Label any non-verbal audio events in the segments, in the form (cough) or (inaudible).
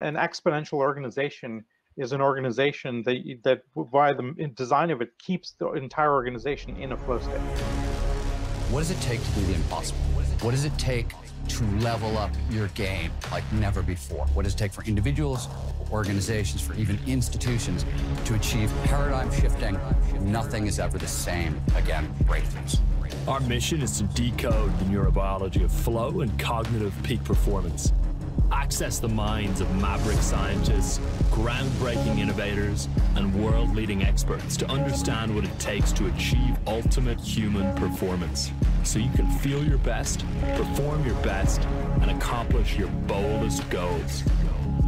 an exponential organization is an organization that that by the design of it keeps the entire organization in a flow state. What does it take to do the impossible? What does it take to level up your game like never before? What does it take for individuals, organizations, for even institutions to achieve paradigm shifting? Nothing is ever the same again. Breakthroughs. Our mission is to decode the neurobiology of flow and cognitive peak performance access the minds of maverick scientists, groundbreaking innovators, and world leading experts to understand what it takes to achieve ultimate human performance so you can feel your best, perform your best, and accomplish your boldest goals.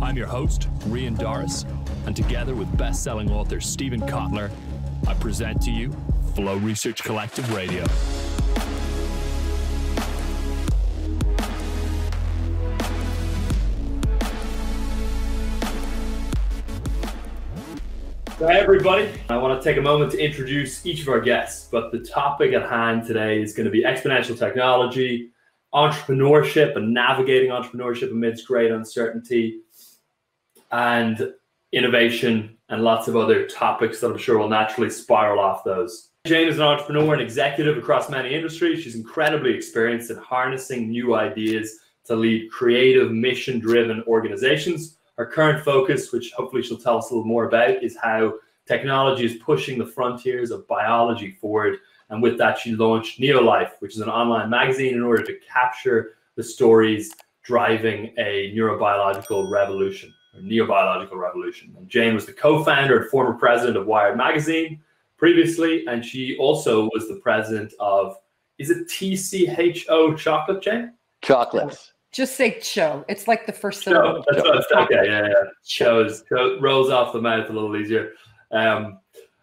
I'm your host, Rian Doris, and together with best selling author Steven Kotler, I present to you Flow Research Collective Radio. Hi, everybody. I want to take a moment to introduce each of our guests, but the topic at hand today is going to be exponential technology, entrepreneurship, and navigating entrepreneurship amidst great uncertainty, and innovation, and lots of other topics that I'm sure will naturally spiral off those. Jane is an entrepreneur and executive across many industries. She's incredibly experienced in harnessing new ideas to lead creative, mission driven organizations our current focus, which hopefully she'll tell us a little more about, is how technology is pushing the frontiers of biology forward. And with that, she launched Neolife, which is an online magazine in order to capture the stories driving a neurobiological revolution or neobiological revolution. And Jane was the co-founder and former president of Wired Magazine previously, and she also was the president of is it TCHO Chocolate Jane? Chocolates. Just say cho. It's like the first syllable. That's what it's, okay, yeah, yeah. Cho rolls off the mouth a little easier. Um,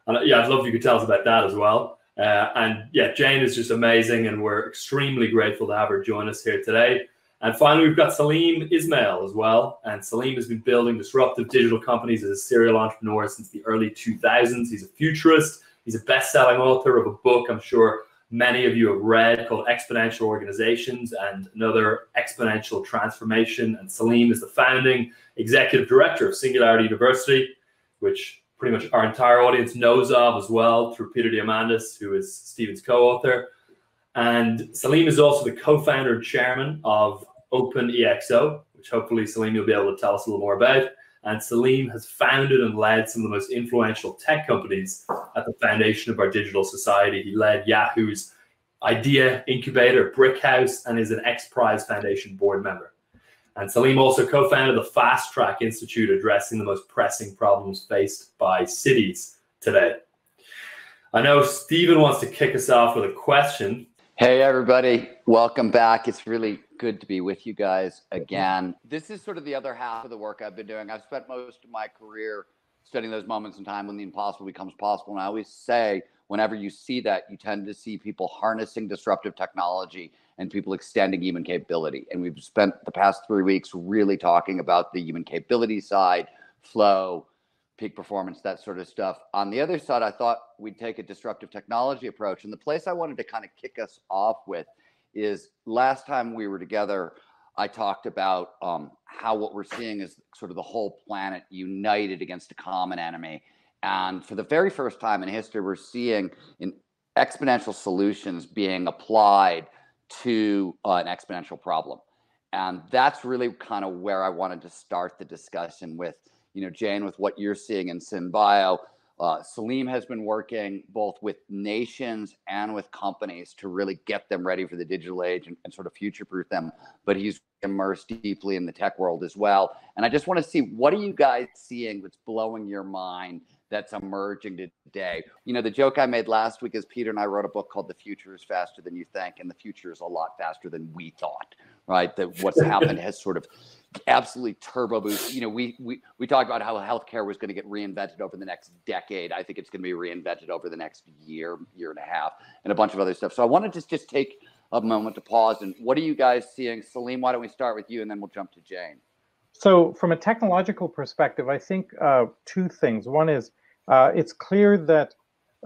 and yeah, I'd love if you could tell us about that as well. Uh, and yeah, Jane is just amazing, and we're extremely grateful to have her join us here today. And finally, we've got Salim Ismail as well. And Salim has been building disruptive digital companies as a serial entrepreneur since the early 2000s. He's a futurist. He's a best-selling author of a book I'm sure many of you have read called Exponential Organizations and another Exponential Transformation. And Salim is the founding executive director of Singularity University, which pretty much our entire audience knows of as well through Peter Diamandis, who is Steven's co-author. And Salim is also the co-founder and chairman of OpenEXO, which hopefully Salim you'll be able to tell us a little more about. And Salim has founded and led some of the most influential tech companies at the foundation of our digital society. He led Yahoo's Idea Incubator, Brickhouse, and is an X Prize Foundation board member. And Salim also co founded the Fast Track Institute, addressing the most pressing problems faced by cities today. I know Steven wants to kick us off with a question. Hey, everybody. Welcome back. It's really good to be with you guys again. This is sort of the other half of the work I've been doing. I've spent most of my career studying those moments in time when the impossible becomes possible. And I always say, whenever you see that, you tend to see people harnessing disruptive technology and people extending human capability. And we've spent the past three weeks really talking about the human capability side, flow, peak performance, that sort of stuff. On the other side, I thought we'd take a disruptive technology approach. And the place I wanted to kind of kick us off with is last time we were together, I talked about um, how what we're seeing is sort of the whole planet united against a common enemy. And for the very first time in history, we're seeing in exponential solutions being applied to uh, an exponential problem. And that's really kind of where I wanted to start the discussion with, you know, Jane, with what you're seeing in SynBio uh, Salim has been working both with nations and with companies to really get them ready for the digital age and, and sort of future proof them. But he's immersed deeply in the tech world as well. And I just want to see what are you guys seeing that's blowing your mind that's emerging today. You know, the joke I made last week is Peter and I wrote a book called The Future is Faster Than You Think, and the future is a lot faster than we thought, right? That what's happened has sort of absolutely turbo boost. You know, we we we talked about how healthcare was going to get reinvented over the next decade. I think it's going to be reinvented over the next year, year and a half, and a bunch of other stuff. So I want to just just take a moment to pause and what are you guys seeing? Salim, why don't we start with you and then we'll jump to Jane. So from a technological perspective, I think uh, two things. One is uh, it's clear that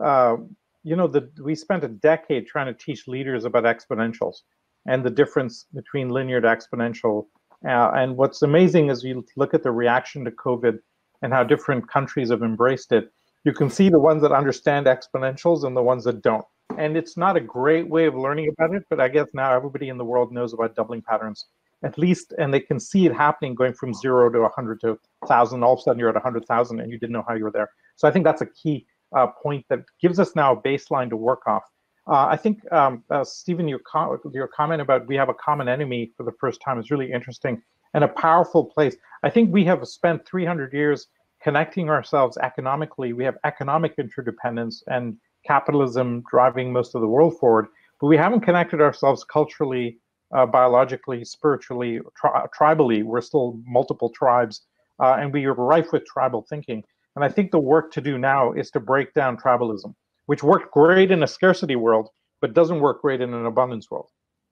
uh, you know that we spent a decade trying to teach leaders about exponentials and the difference between linear to exponential Uh, and what's amazing is you look at the reaction to COVID and how different countries have embraced it. You can see the ones that understand exponentials and the ones that don't. And it's not a great way of learning about it, but I guess now everybody in the world knows about doubling patterns, at least, and they can see it happening going from zero to 100 to 1,000. All of a sudden, you're at 100,000 and you didn't know how you were there. So I think that's a key uh, point that gives us now a baseline to work off. Uh, I think, um, uh, Steven, your, com- your comment about we have a common enemy for the first time is really interesting and a powerful place. I think we have spent 300 years connecting ourselves economically. We have economic interdependence and capitalism driving most of the world forward, but we haven't connected ourselves culturally, uh, biologically, spiritually, tri- tribally. We're still multiple tribes, uh, and we are rife with tribal thinking. And I think the work to do now is to break down tribalism, which worked great in a scarcity world, but doesn't work great in an abundance world.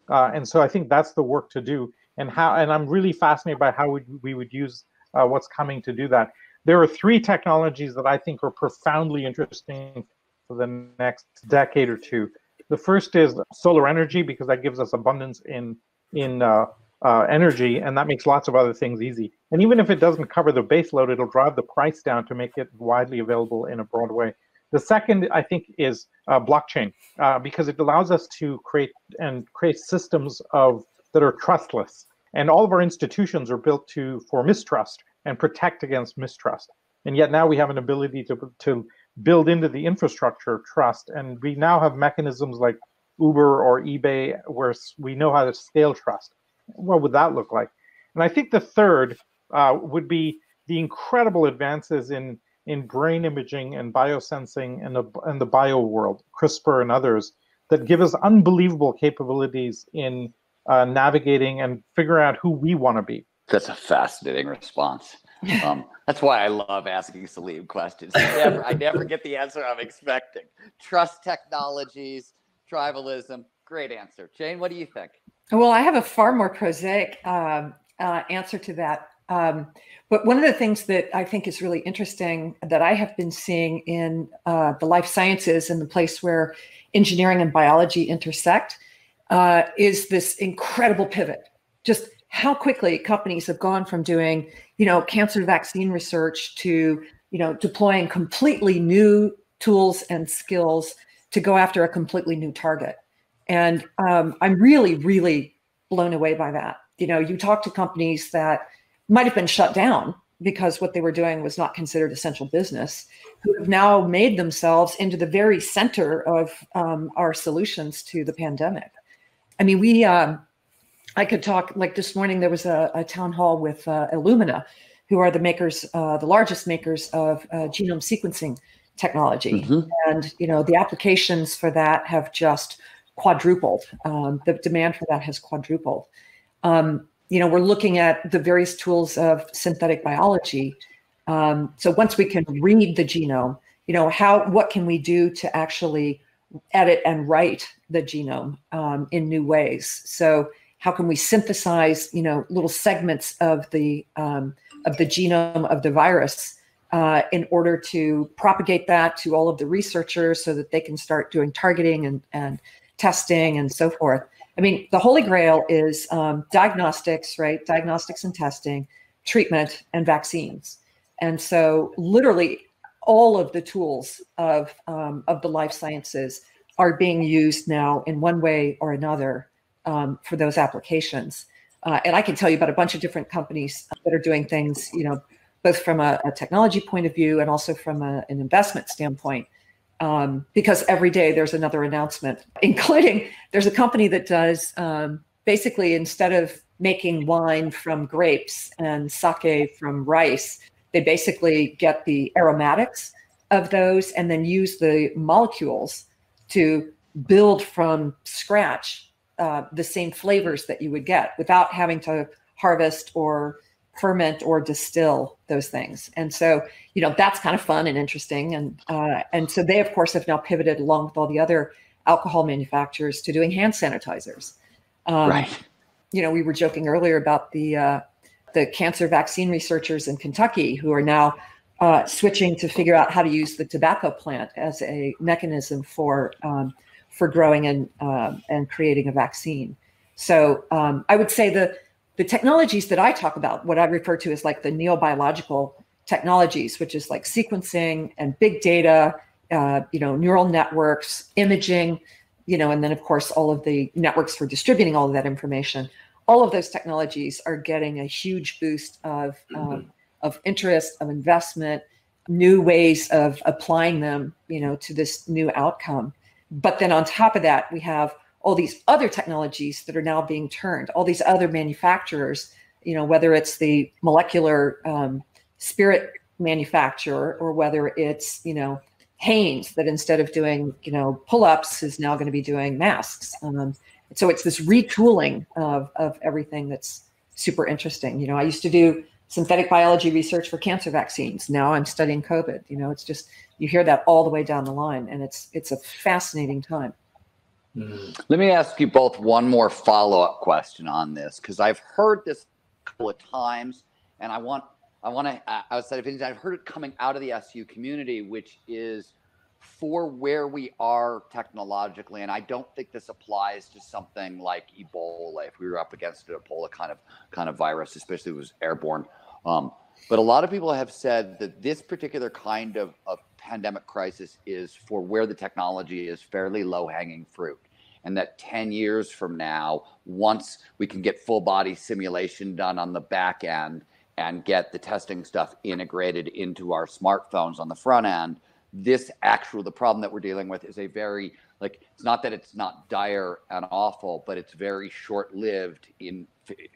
Uh, and so I think that's the work to do. And how, and I'm really fascinated by how we, we would use uh, what's coming to do that. There are three technologies that I think are profoundly interesting for the next decade or two. The first is solar energy because that gives us abundance in in uh, uh, energy, and that makes lots of other things easy. And even if it doesn't cover the base load, it'll drive the price down to make it widely available in a broad way. The second, I think, is uh, blockchain uh, because it allows us to create and create systems of that are trustless. And all of our institutions are built to for mistrust and protect against mistrust. And yet now we have an ability to to build into the infrastructure trust, and we now have mechanisms like Uber or eBay where we know how to scale trust what would that look like? And I think the third uh, would be the incredible advances in in brain imaging and biosensing and the and the bio world, CRISPR and others, that give us unbelievable capabilities in uh, navigating and figuring out who we want to be. That's a fascinating response. (laughs) Um, that's why I love asking Salim questions. I (laughs) never, I never get the answer I'm expecting. Trust technologies, tribalism. Great answer. Jane, what do you think? Well, I have a far more prosaic um, uh, answer to that. Um, but one of the things that I think is really interesting that I have been seeing in uh, the life sciences and the place where engineering and biology intersect uh, is this incredible pivot. Just how quickly companies have gone from doing, you know, cancer vaccine research to, you know, deploying completely new tools and skills to go after a completely new target. And um, I'm really, really blown away by that. You know, you talk to companies that might have been shut down because what they were doing was not considered essential business, who have now made themselves into the very center of um, our solutions to the pandemic. I mean, we, um, I could talk like this morning, there was a, a town hall with uh, Illumina, who are the makers, uh, the largest makers of uh, genome sequencing technology. Mm-hmm. And, you know, the applications for that have just quadrupled. Um, the demand for that has quadrupled. Um, you know, we're looking at the various tools of synthetic biology. Um, so once we can read the genome, you know, how what can we do to actually edit and write the genome um, in new ways? So how can we synthesize, you know, little segments of the um, of the genome of the virus uh, in order to propagate that to all of the researchers so that they can start doing targeting and and testing and so forth. I mean, the holy grail is um, diagnostics, right? Diagnostics and testing, treatment, and vaccines. And so, literally, all of the tools of um, of the life sciences are being used now in one way or another um, for those applications. Uh, and I can tell you about a bunch of different companies that are doing things, you know, both from a, a technology point of view and also from a, an investment standpoint um, because every day there's another announcement, (laughs) including there's a company that does um, basically instead of making wine from grapes and sake from rice, they basically get the aromatics of those and then use the molecules to build from scratch uh, the same flavors that you would get without having to harvest or ferment or distill those things. And so, you know, that's kind of fun and interesting. And uh, and so they, of course, have now pivoted along with all the other alcohol manufacturers to doing hand sanitizers. Um, right. You know, we were joking earlier about the uh, the cancer vaccine researchers in Kentucky who are now uh, switching to figure out how to use the tobacco plant as a mechanism for um, for growing and um, and creating a vaccine. So um, I would say the the technologies that I talk about, what I refer to as like the neobiological technologies, which is like sequencing and big data, uh, you know, neural networks, imaging, you know, and then of course all of the networks for distributing all of that information. All of those technologies are getting a huge boost of mm-hmm. um, of interest, of investment, new ways of applying them, you know, to this new outcome. But then on top of that, we have all these other technologies that are now being turned, all these other manufacturers, you know, whether it's the molecular um, spirit manufacturer or whether it's, you know, Hanes that instead of doing, you know, pull-ups is now going to be doing masks. Um, so it's this retooling of, of everything that's super interesting. You know, I used to do synthetic biology research for cancer vaccines. Now I'm studying COVID. You know, it's just you hear that all the way down the line, and it's it's a fascinating time. Mm. Let me ask you both one more follow up question on this because I've heard this a couple of times, and I want I want to outside of things I've heard it coming out of the SU community, which is for where we are technologically, and I don't think this applies to something like Ebola. If we were up against an Ebola kind of kind of virus, especially if it was airborne, um, but a lot of people have said that this particular kind of, of pandemic crisis is for where the technology is fairly low hanging fruit. And that 10 years from now, once we can get full body simulation done on the back end and get the testing stuff integrated into our smartphones on the front end, this actual the problem that we're dealing with is a very like it's not that it's not dire and awful but it's very short lived in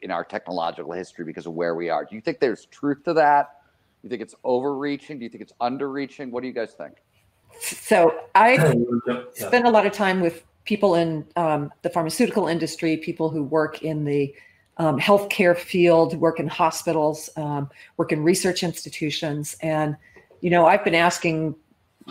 in our technological history because of where we are. Do you think there's truth to that? Do you think it's overreaching? Do you think it's underreaching? What do you guys think? So i spend a lot of time with people in um, the pharmaceutical industry people who work in the um, healthcare field work in hospitals um, work in research institutions and you know i've been asking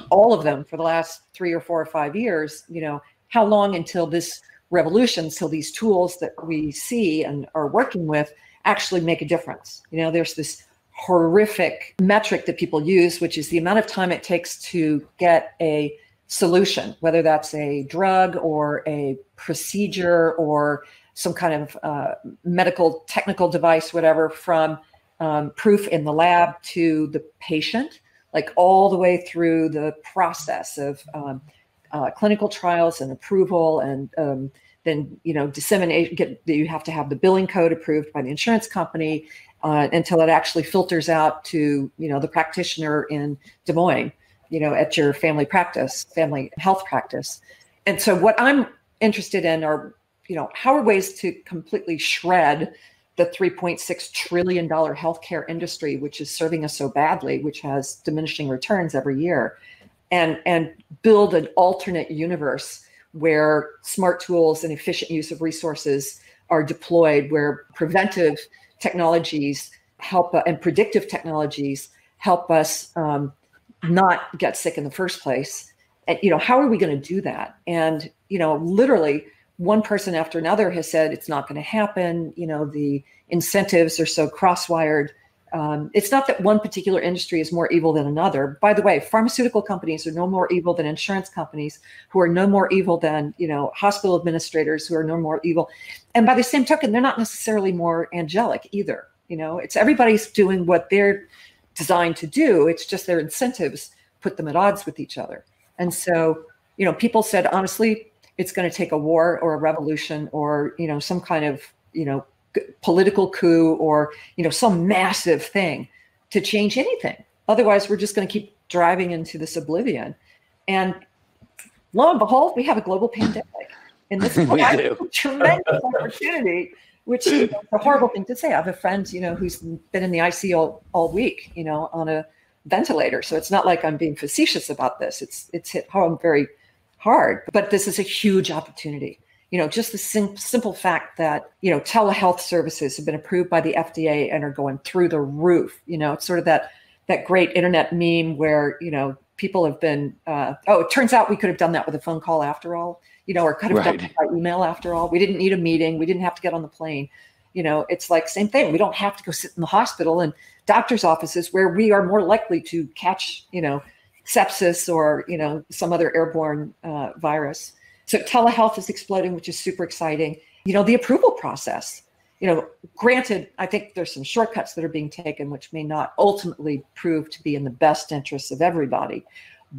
all of them for the last three or four or five years, you know, how long until this revolution, till these tools that we see and are working with actually make a difference? You know, there's this horrific metric that people use, which is the amount of time it takes to get a solution, whether that's a drug or a procedure or some kind of uh, medical technical device, whatever, from um, proof in the lab to the patient like all the way through the process of um, uh, clinical trials and approval and um, then you know disseminate get you have to have the billing code approved by the insurance company uh, until it actually filters out to you know the practitioner in Des Moines you know at your family practice family health practice. And so what i'm interested in are you know how are ways to completely shred the 3.6 trillion dollar healthcare industry which is serving us so badly which has diminishing returns every year and and build an alternate universe where smart tools and efficient use of resources are deployed where preventive technologies help uh, and predictive technologies help us um, not get sick in the first place and you know how are we going to do that and you know literally one person after another has said it's not going to happen. You know, the incentives are so crosswired. Um, it's not that one particular industry is more evil than another. By the way, pharmaceutical companies are no more evil than insurance companies, who are no more evil than you know hospital administrators, who are no more evil. And by the same token, they're not necessarily more angelic either. You know, it's everybody's doing what they're designed to do. It's just their incentives put them at odds with each other. And so, you know, people said honestly, it's going to take a war or a revolution or you know some kind of you know political coup or you know some massive thing to change anything otherwise we're just going to keep driving into this oblivion and lo and behold we have a global pandemic and this (laughs) is a tremendous opportunity which is a horrible thing to say i have a friend you know who's been in the icu all, all week you know on a ventilator so it's not like i'm being facetious about this it's it's hit home very hard. But this is a huge opportunity. You know, just the sim- simple fact that, you know, telehealth services have been approved by the FDA and are going through the roof. You know, it's sort of that that great internet meme where, you know, people have been, uh, oh, it turns out we could have done that with a phone call after all, you know, or could have right. done by email after all. We didn't need a meeting. We didn't have to get on the plane. You know, it's like same thing. We don't have to go sit in the hospital and doctor's offices where we are more likely to catch, you know, sepsis or you know some other airborne uh, virus. So telehealth is exploding, which is super exciting. You know the approval process. you know, granted, I think there's some shortcuts that are being taken, which may not ultimately prove to be in the best interests of everybody.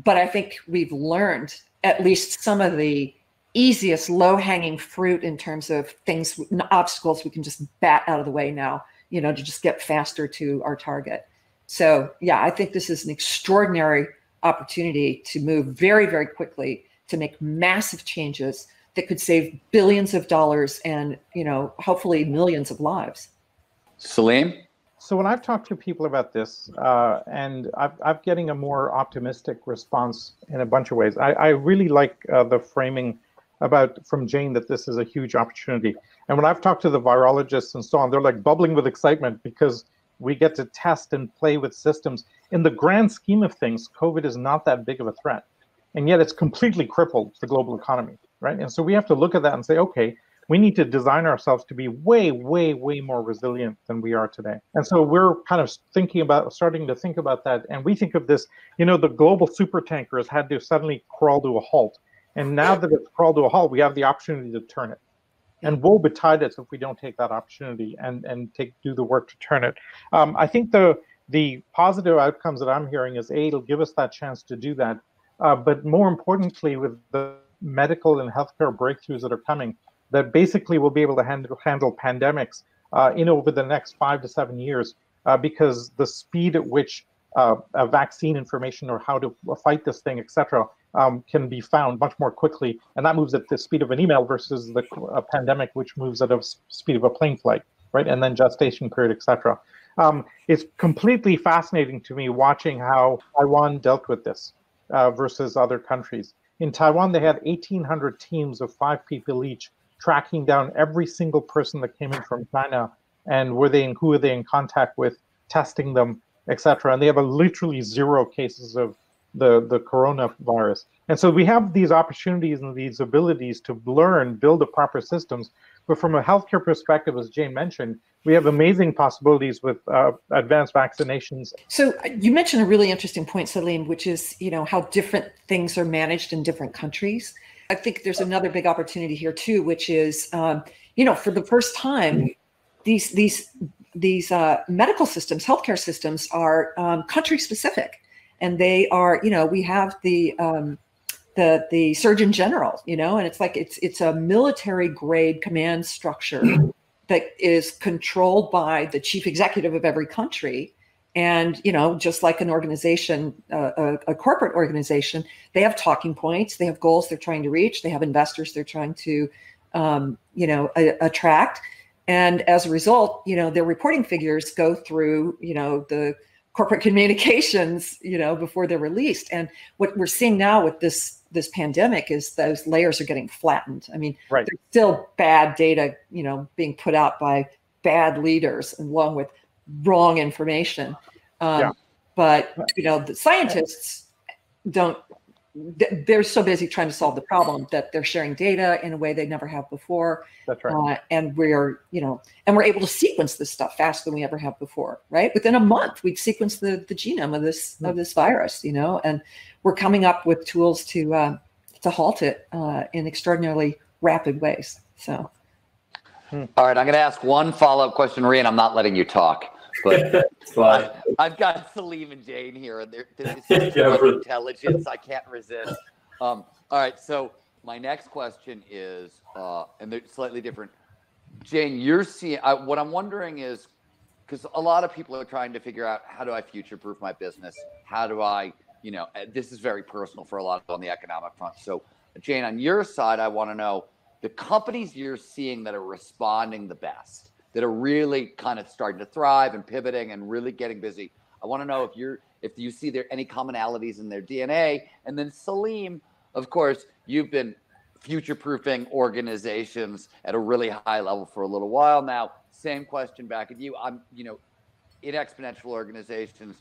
But I think we've learned at least some of the easiest low hanging fruit in terms of things, obstacles we can just bat out of the way now, you know, to just get faster to our target. So, yeah, I think this is an extraordinary opportunity to move very, very quickly to make massive changes that could save billions of dollars and, you know, hopefully millions of lives. Salim? So when I've talked to people about this, uh, and I've, I'm getting a more optimistic response in a bunch of ways. I, I really like uh, the framing about from Jane that this is a huge opportunity. And when I've talked to the virologists and so on, they're like bubbling with excitement because we get to test and play with systems. In the grand scheme of things, COVID is not that big of a threat. And yet it's completely crippled the global economy, right? And so we have to look at that and say, okay, we need to design ourselves to be way, way, way more resilient than we are today. And so we're kind of thinking about starting to think about that. And we think of this, you know, the global super tanker has had to suddenly crawl to a halt. And now that it's crawled to a halt, we have the opportunity to turn it. And woe betide us if we don't take that opportunity and, and take do the work to turn it. Um, I think the the positive outcomes that I'm hearing is A, it'll give us that chance to do that. Uh, but more importantly, with the medical and healthcare breakthroughs that are coming, that basically we'll be able to handle, handle pandemics uh, in over the next five to seven years uh, because the speed at which uh, a vaccine information or how to fight this thing, etc., um, can be found much more quickly, and that moves at the speed of an email versus the pandemic, which moves at a speed of a plane flight, right? And then gestation period, etc. Um, it's completely fascinating to me watching how Taiwan dealt with this uh, versus other countries. In Taiwan, they had 1,800 teams of five people each tracking down every single person that came in from China and were they in, who are they in contact with, testing them, etc. And they have a literally zero cases of the the coronavirus. And so we have these opportunities and these abilities to learn, build the proper systems. But from a healthcare perspective, as Jane mentioned, we have amazing possibilities with uh, advanced vaccinations. So uh, you mentioned a really interesting point, Salim, which is you know how different things are managed in different countries. I think there's another big opportunity here too, which is, um, you know, for the first time, these these these uh, medical systems, healthcare systems, are um, country specific, and they are, you know, we have the um, the the Surgeon General, you know, and it's like it's it's a military grade command structure that is controlled by the chief executive of every country. And you know just like an organization uh, a, a, corporate organization they have talking points they have goals they're trying to reach they have investors they're trying to um, you know a, attract. And as a result you know their reporting figures go through you know the corporate communications you know before they're released and what we're seeing now with this this pandemic is those layers are getting flattened i mean right. there's still bad data you know being put out by bad leaders along with wrong information. Um, yeah. But you know, the scientists don't. They're so busy trying to solve the problem that they're sharing data in a way they never have before. That's right. Uh, and we're, you know, and we're able to sequence this stuff faster than we ever have before. Right, within a month, we'd sequence the the genome of this mm-hmm. of this virus. You know, and we're coming up with tools to uh, to halt it uh, in extraordinarily rapid ways. So. All right, I'm going to ask one follow up question, Marie, and I'm not letting you talk. But (laughs) I, have got Salim and Jane here, and they're, they're (laughs) yeah, intelligence. I can't resist. Um, all right, so my next question is, uh, and they're slightly different. Jane, you're seeing. I, what I'm wondering is, because a lot of people are trying to figure out how do I future proof my business? How do I, you know, this is very personal for a lot of on the economic front. So, Jane, on your side, I want to know the companies you're seeing that are responding the best, that are really kind of starting to thrive and pivoting and really getting busy. I want to know if you're if you see there any commonalities in their DNA. And then Salim, of course, you've been future proofing organizations at a really high level for a little while now. Same question back at you. I'm, you know, in exponential organizations,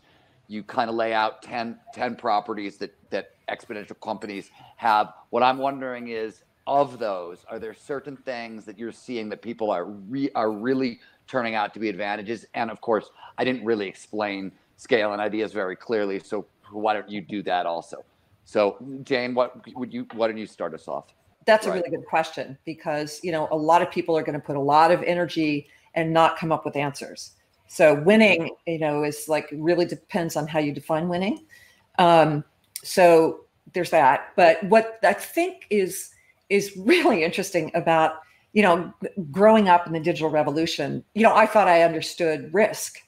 you kind of lay out 10, 10 properties that that exponential companies have. What I'm wondering is of those, are there certain things that you're seeing that people are re- are really turning out to be advantages? And of course, I didn't really explain scale and ideas very clearly, so why don't you do that also? So, Jane, what would you? Why don't you start us off? That's right. a really good question because you know a lot of people are going to put a lot of energy and not come up with answers. So winning, you know, is like really depends on how you define winning. Um, so there's that. But what I think is is really interesting about you know growing up in the digital revolution. You know, I thought I understood risk,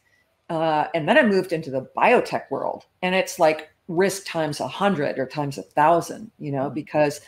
uh, and then I moved into the biotech world, and it's like risk times a hundred or times a thousand. You know, because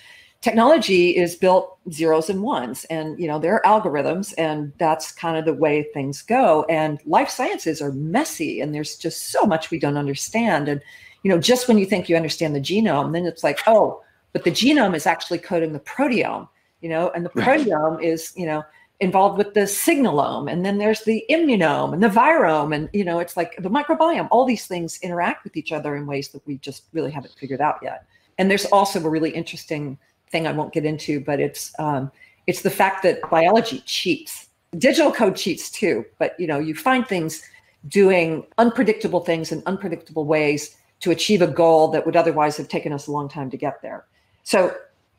technology is built zeros and ones and you know there are algorithms and that's kind of the way things go and life sciences are messy and there's just so much we don't understand and you know just when you think you understand the genome then it's like oh but the genome is actually coding the proteome you know and the proteome is you know involved with the signalome and then there's the immunome and the virome and you know it's like the microbiome all these things interact with each other in ways that we just really haven't figured out yet and there's also a really interesting thing I won't get into, but it's um, it's the fact that biology cheats. Digital code cheats too, but you know you find things doing unpredictable things in unpredictable ways to achieve a goal that would otherwise have taken us a long time to get there. So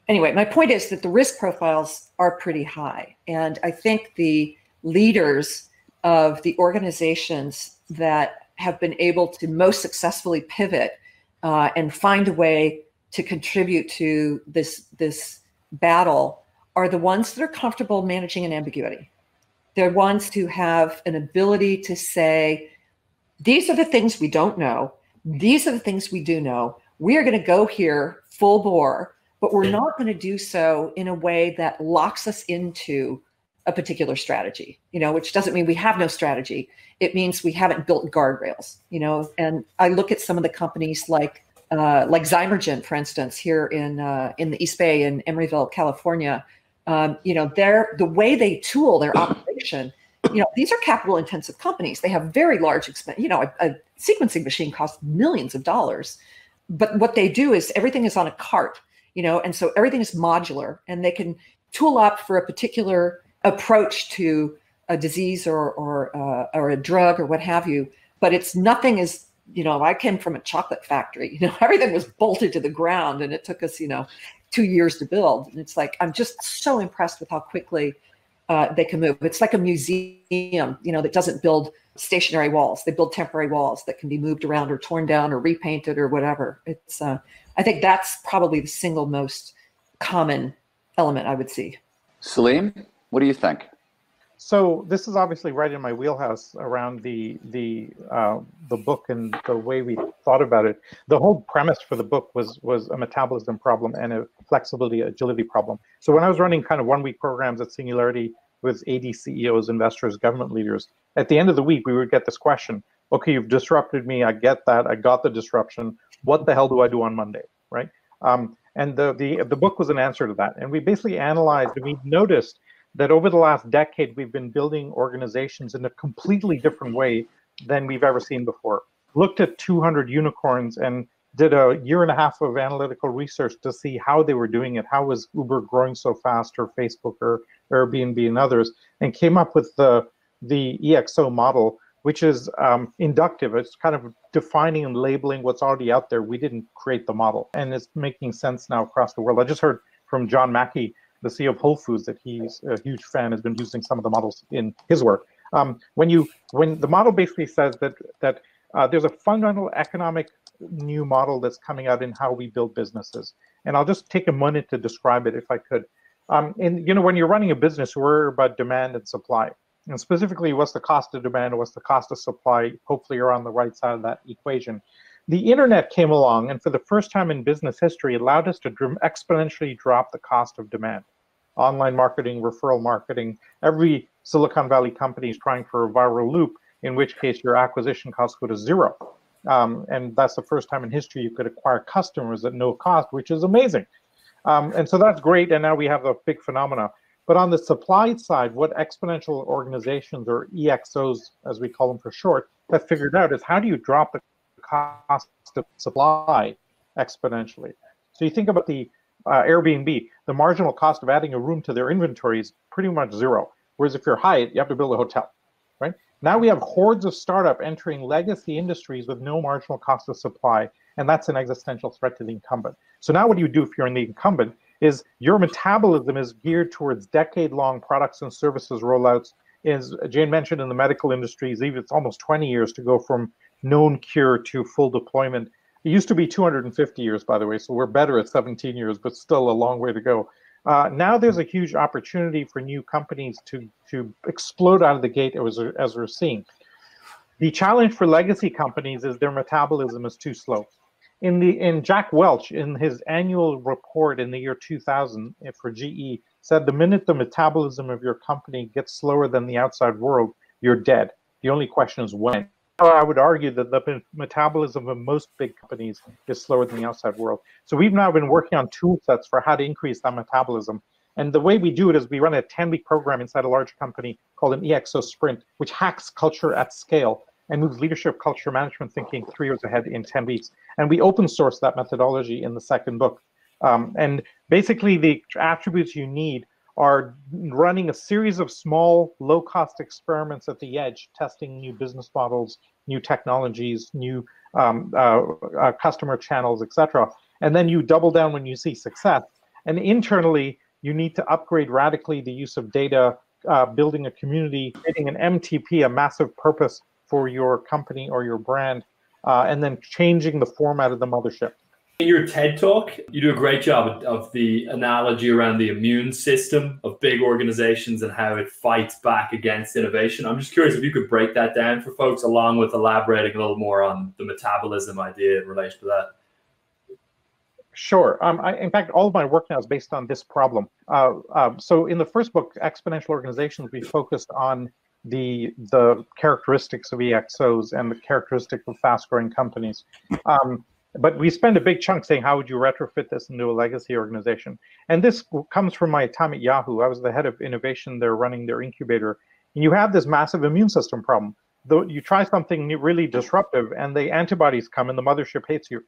anyway, my point is that the risk profiles are pretty high, and I think the leaders of the organizations that have been able to most successfully pivot uh, and find a way to contribute to this this battle are the ones that are comfortable managing an ambiguity. They're ones who have an ability to say, these are the things we don't know. These are the things we do know. We are going to go here full bore, but we're not going to do so in a way that locks us into a particular strategy, you know, which doesn't mean we have no strategy. It means we haven't built guardrails, you know. And I look at some of the companies like uh, like Zymergen, for instance, here in uh, in the East Bay in Emeryville, California, um, you know, they're the way they tool their (coughs) operation. You know, these are capital intensive companies. They have very large expense. You know, a, a sequencing machine costs millions of dollars, but what they do is everything is on a cart. You know, and so everything is modular, and they can tool up for a particular approach to a disease or or uh, or a drug or what have you. But it's nothing is you know, I came from a chocolate factory. (laughs) You know, everything was bolted to the ground, and it took us, you know, two years to build. And it's like I'm just so impressed with how quickly uh, they can move. It's like a museum, you know, that doesn't build stationary walls. They build temporary walls that can be moved around or torn down or repainted or whatever. It's, uh, I think that's probably the single most common element I would see. Salim, what do you think? So this is obviously right in my wheelhouse around the the uh, the book and the way we thought about it. The whole premise for the book was was a metabolism problem and a flexibility agility problem. So when I was running kind of one week programs at Singularity with AD CEOs, investors, government leaders, at the end of the week we would get this question: Okay, you've disrupted me. I get that. I got the disruption. What the hell do I do on Monday? Right? Um, and the the the book was an answer to that. And we basically analyzed and we noticed that over the last decade, we've been building organizations in a completely different way than we've ever seen before. Looked at 200 unicorns and did a year and a half of analytical research to see how they were doing it. How was Uber growing so fast, or Facebook, or Airbnb, and others, and came up with the the EXO model, which is um, inductive. It's kind of defining and labeling what's already out there. We didn't create the model, and it's making sense now across the world. I just heard from John Mackey the CEO of Whole Foods that he's a huge fan has been using some of the models in his work. Um, when you when the model basically says that that uh, there's a fundamental economic new model that's coming out in how we build businesses, and I'll just take a minute to describe it if I could. Um, and you know, when you're running a business, we're about demand and supply, and specifically, what's the cost of demand, what's the cost of supply. Hopefully, you're on the right side of that equation. The internet came along, and for the first time in business history, allowed us to exponentially drop the cost of demand online marketing, referral marketing. Every Silicon Valley company is trying for a viral loop, in which case your acquisition costs go to zero. Um, and that's the first time in history you could acquire customers at no cost, which is amazing. Um, and so that's great. And now we have a big phenomena. But on the supply side, what exponential organizations, or EXOs as we call them for short, have figured out is how do you drop the cost of supply exponentially? So you think about the uh, Airbnb, the marginal cost of adding a room to their inventory is pretty much zero. Whereas if you're Hyatt, you have to build a hotel, right? Now we have hordes of startup entering legacy industries with no marginal cost of supply, and that's an existential threat to the incumbent. So now what do you do if you're in the incumbent? Is your metabolism is geared towards decade-long products and services rollouts As Jane mentioned in the medical industries, even it's almost 20 years to go from known cure to full deployment. It used to be 250 years, by the way, so we're better at 17 years, but still a long way to go. Uh, now there's a huge opportunity for new companies to to explode out of the gate as, as we're seeing. The challenge for legacy companies is their metabolism is too slow. In the in Jack Welch in his annual report in the year 2000 eh, for GE said the minute the metabolism of your company gets slower than the outside world, you're dead. The only question is when. I would argue that the metabolism of most big companies is slower than the outside world. So we've now been working on tool sets for how to increase that metabolism. And the way we do it is we run a 10 week program inside a large company called an EXO Sprint, which hacks culture at scale and moves leadership culture management thinking three years ahead in 10 weeks. And we open source that methodology in the second book. Um, and basically, the attributes you need are running a series of small, low cost experiments at the edge, testing new business models, new technologies, new um, uh, uh, customer channels, etc. And then you double down when you see success. And internally, you need to upgrade radically the use of data, uh, building a community, creating an MTP, a massive purpose for your company or your brand, uh, and then changing the format of the mothership. In your TED talk, you do a great job of the analogy around the immune system of big organizations and how it fights back against innovation. I'm just curious if you could break that down for folks, along with elaborating a little more on the metabolism idea in relation to that. Sure. Um, I, in fact, all of my work now is based on this problem. Uh, um, so, in the first book, Exponential Organizations, we focused on the the characteristics of EXOs and the characteristics of fast-growing companies. Um, but we spend a big chunk saying, how would you retrofit this into a legacy organization? And this comes from my time at Yahoo. I was the head of innovation there, running their incubator. And you have this massive immune system problem. Though you try something really disruptive, and the antibodies come, and the mothership hates you,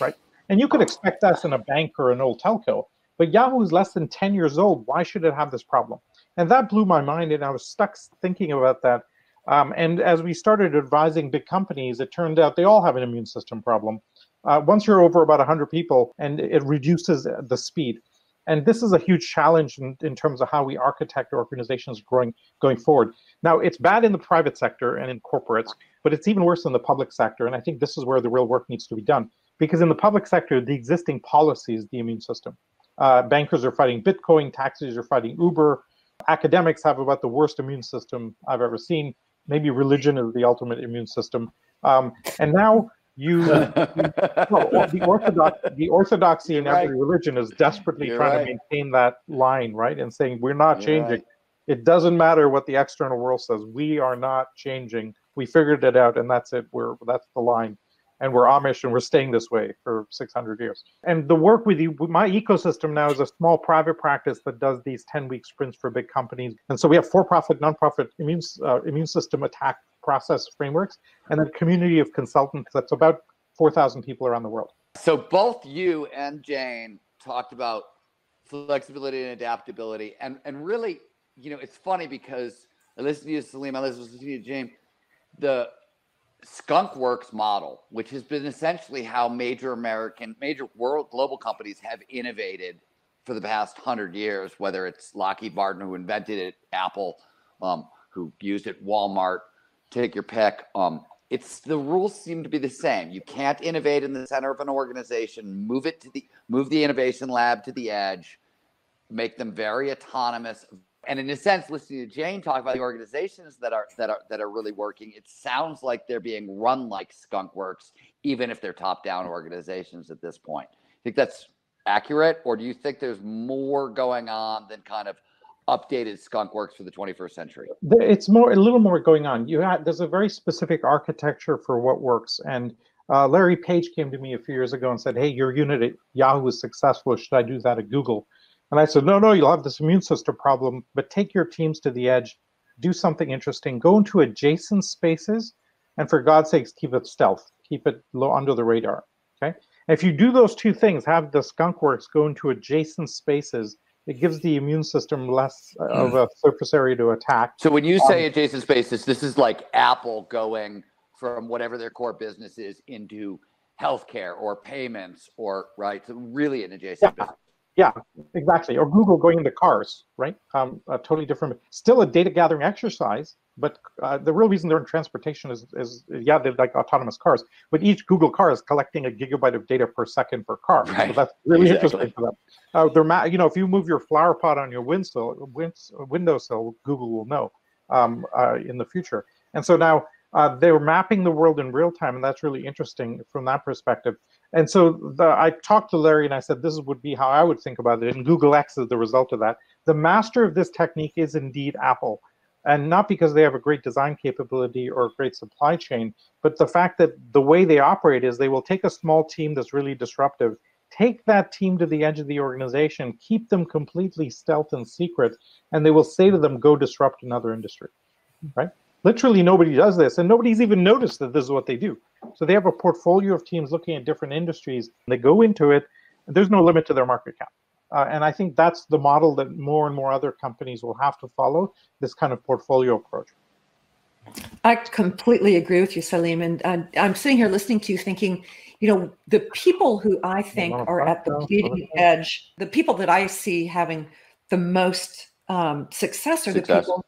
right? And you could expect that in a bank or an old telco. But Yahoo is less than 10 years old. Why should it have this problem? And that blew my mind, and I was stuck thinking about that. Um, and as we started advising big companies, it turned out they all have an immune system problem. Uh, once you're over about 100 people and it reduces the speed. And this is a huge challenge in, in terms of how we architect organizations growing going forward. Now it's bad in the private sector and in corporates but it's even worse in the public sector and i think this is where the real work needs to be done. Because in the public sector the existing policy is the immune system. Uh, bankers are fighting bitcoin taxis are fighting uber academics have about the worst immune system i've ever seen. Maybe religion is the ultimate immune system. Um, and now you, (laughs) you the orthodox the orthodoxy You're in every religion is desperately You're trying right. to maintain that line right and saying we're not You're changing. right. it doesn't matter what the external world says. We are not changing. We figured it out and that's it. We're that's the line and we're amish and we're staying this way for 600 years and the work with you my ecosystem now is a small private practice that does these 10 week sprints for big companies and so we have for profit nonprofit immune uh, immune system attack process frameworks, and a community of consultants that's about 4,000 people around the world. So both you and Jane talked about flexibility and adaptability. And, and really, you know, it's funny because I listened to you, Salim, I listened to you, Jane. The Skunk Works model, which has been essentially how major American, major world global companies have innovated for the past hundred years, whether it's Lockheed Martin who invented it, Apple, um, who used it, Walmart, take your pick. Um, it's the rules seem to be the same. You can't innovate in the center of an organization. Move it to the move the innovation lab to the edge. Make them very autonomous. And in a sense, listening to Jane talk about the organizations that are that are that are really working, it sounds like they're being run like Skunk Works, even if they're top-down organizations at this point. You think that's accurate, or do you think there's more going on than kind of updated skunk works for the 21st century? It's more a little more going on. You there's a very specific architecture for what works and uh, larry page came to me a few years ago and said hey your unit at yahoo is successful. Should i do that at google and i said no no you'll have this immune system problem but take your teams to the edge do something interesting go into adjacent spaces and for god's sakes keep it stealth keep it low under the radar okay and if you do those two things have the skunk works go into adjacent spaces it gives the immune system less uh, of a surface area to attack. So when you say um, adjacent spaces, this is like Apple going from whatever their core business is into healthcare or payments or right. So really an adjacent yeah. business. Yeah, exactly. Or Google going into cars, right? Um, a totally different, still a data gathering exercise, but uh, the real reason they're in transportation is, is yeah, they're like autonomous cars, but each Google car is collecting a gigabyte of data per second per car. Right. So that's really exactly. interesting for them. Uh, they're ma- you know, if you move your flower pot on your windowsill, windowsill, Google will know um, uh, in the future. And so now uh, they're mapping the world in real time, and that's really interesting from that perspective. And so the, I talked to Larry and I said, this would be how I would think about it. And Google X is the result of that. The master of this technique is indeed Apple. And not because they have a great design capability or a great supply chain, but the fact that the way they operate is they will take a small team that's really disruptive, take that team to the edge of the organization, keep them completely stealth and secret, and they will say to them, go disrupt another industry, right? Literally nobody does this, and nobody's even noticed that this is what they do. So they have a portfolio of teams looking at different industries. They go into it, and there's no limit to their market cap. Uh, and I think that's the model that more and more other companies will have to follow this kind of portfolio approach. I completely agree with you, Salim. And uh, I'm sitting here listening to you thinking, you know, the people who I think are at the bleeding edge, the people that I see having the most um, success are success. the people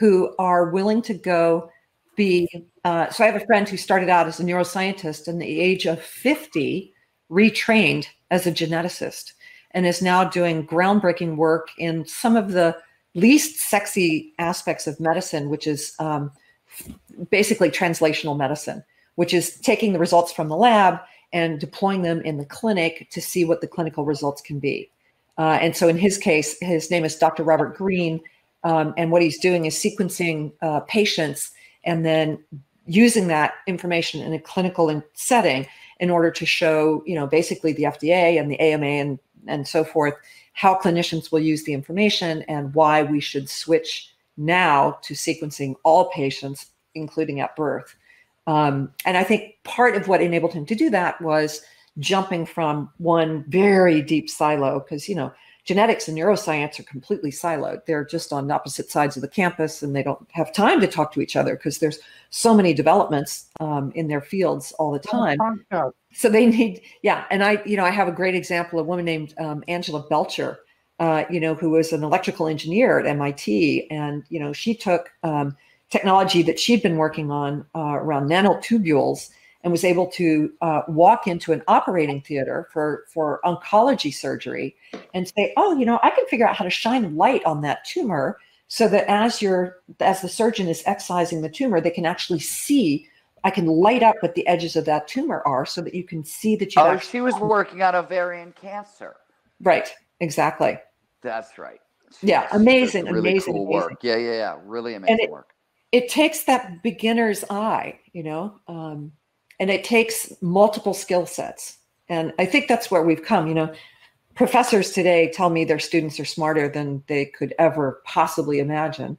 who are willing to go be. Uh, so I have a friend who started out as a neuroscientist and at the age of 50 retrained as a geneticist and is now doing groundbreaking work in some of the least sexy aspects of medicine, which is um, basically translational medicine, which is taking the results from the lab and deploying them in the clinic to see what the clinical results can be. Uh, and so in his case, his name is Dr. Robert Green. Um, and what he's doing is sequencing uh, patients and then using that information in a clinical setting in order to show, you know, basically the FDA and the AMA and and so forth, how clinicians will use the information and why we should switch now to sequencing all patients, including at birth. Um, and I think part of what enabled him to do that was jumping from one very deep silo, because, you know, genetics and neuroscience are completely siloed. They're just on opposite sides of the campus and they don't have time to talk to each other because there's so many developments um, in their fields all the time. So they need, yeah. And I, you know, I have a great example, a woman named um, Angela Belcher, uh, you know, who was an electrical engineer at MIT. And, you know, she took um, technology that she'd been working on uh, around nanotubules and was able to uh, walk into an operating theater for, for oncology surgery and say, oh, you know, I can figure out how to shine light on that tumor so that as you're as the surgeon is excising the tumor, they can actually see. I can light up what the edges of that tumor are so that you can see that you. Oh, she was working on ovarian cancer. Right. Exactly. That's right. Yeah. Amazing. Really amazing. Cool amazing. work. Yeah. Yeah. Yeah. Really amazing it, work. It takes that beginner's eye, you know, um, and it takes multiple skill sets. And I think that's where we've come. You know, professors today tell me their students are smarter than they could ever possibly imagine.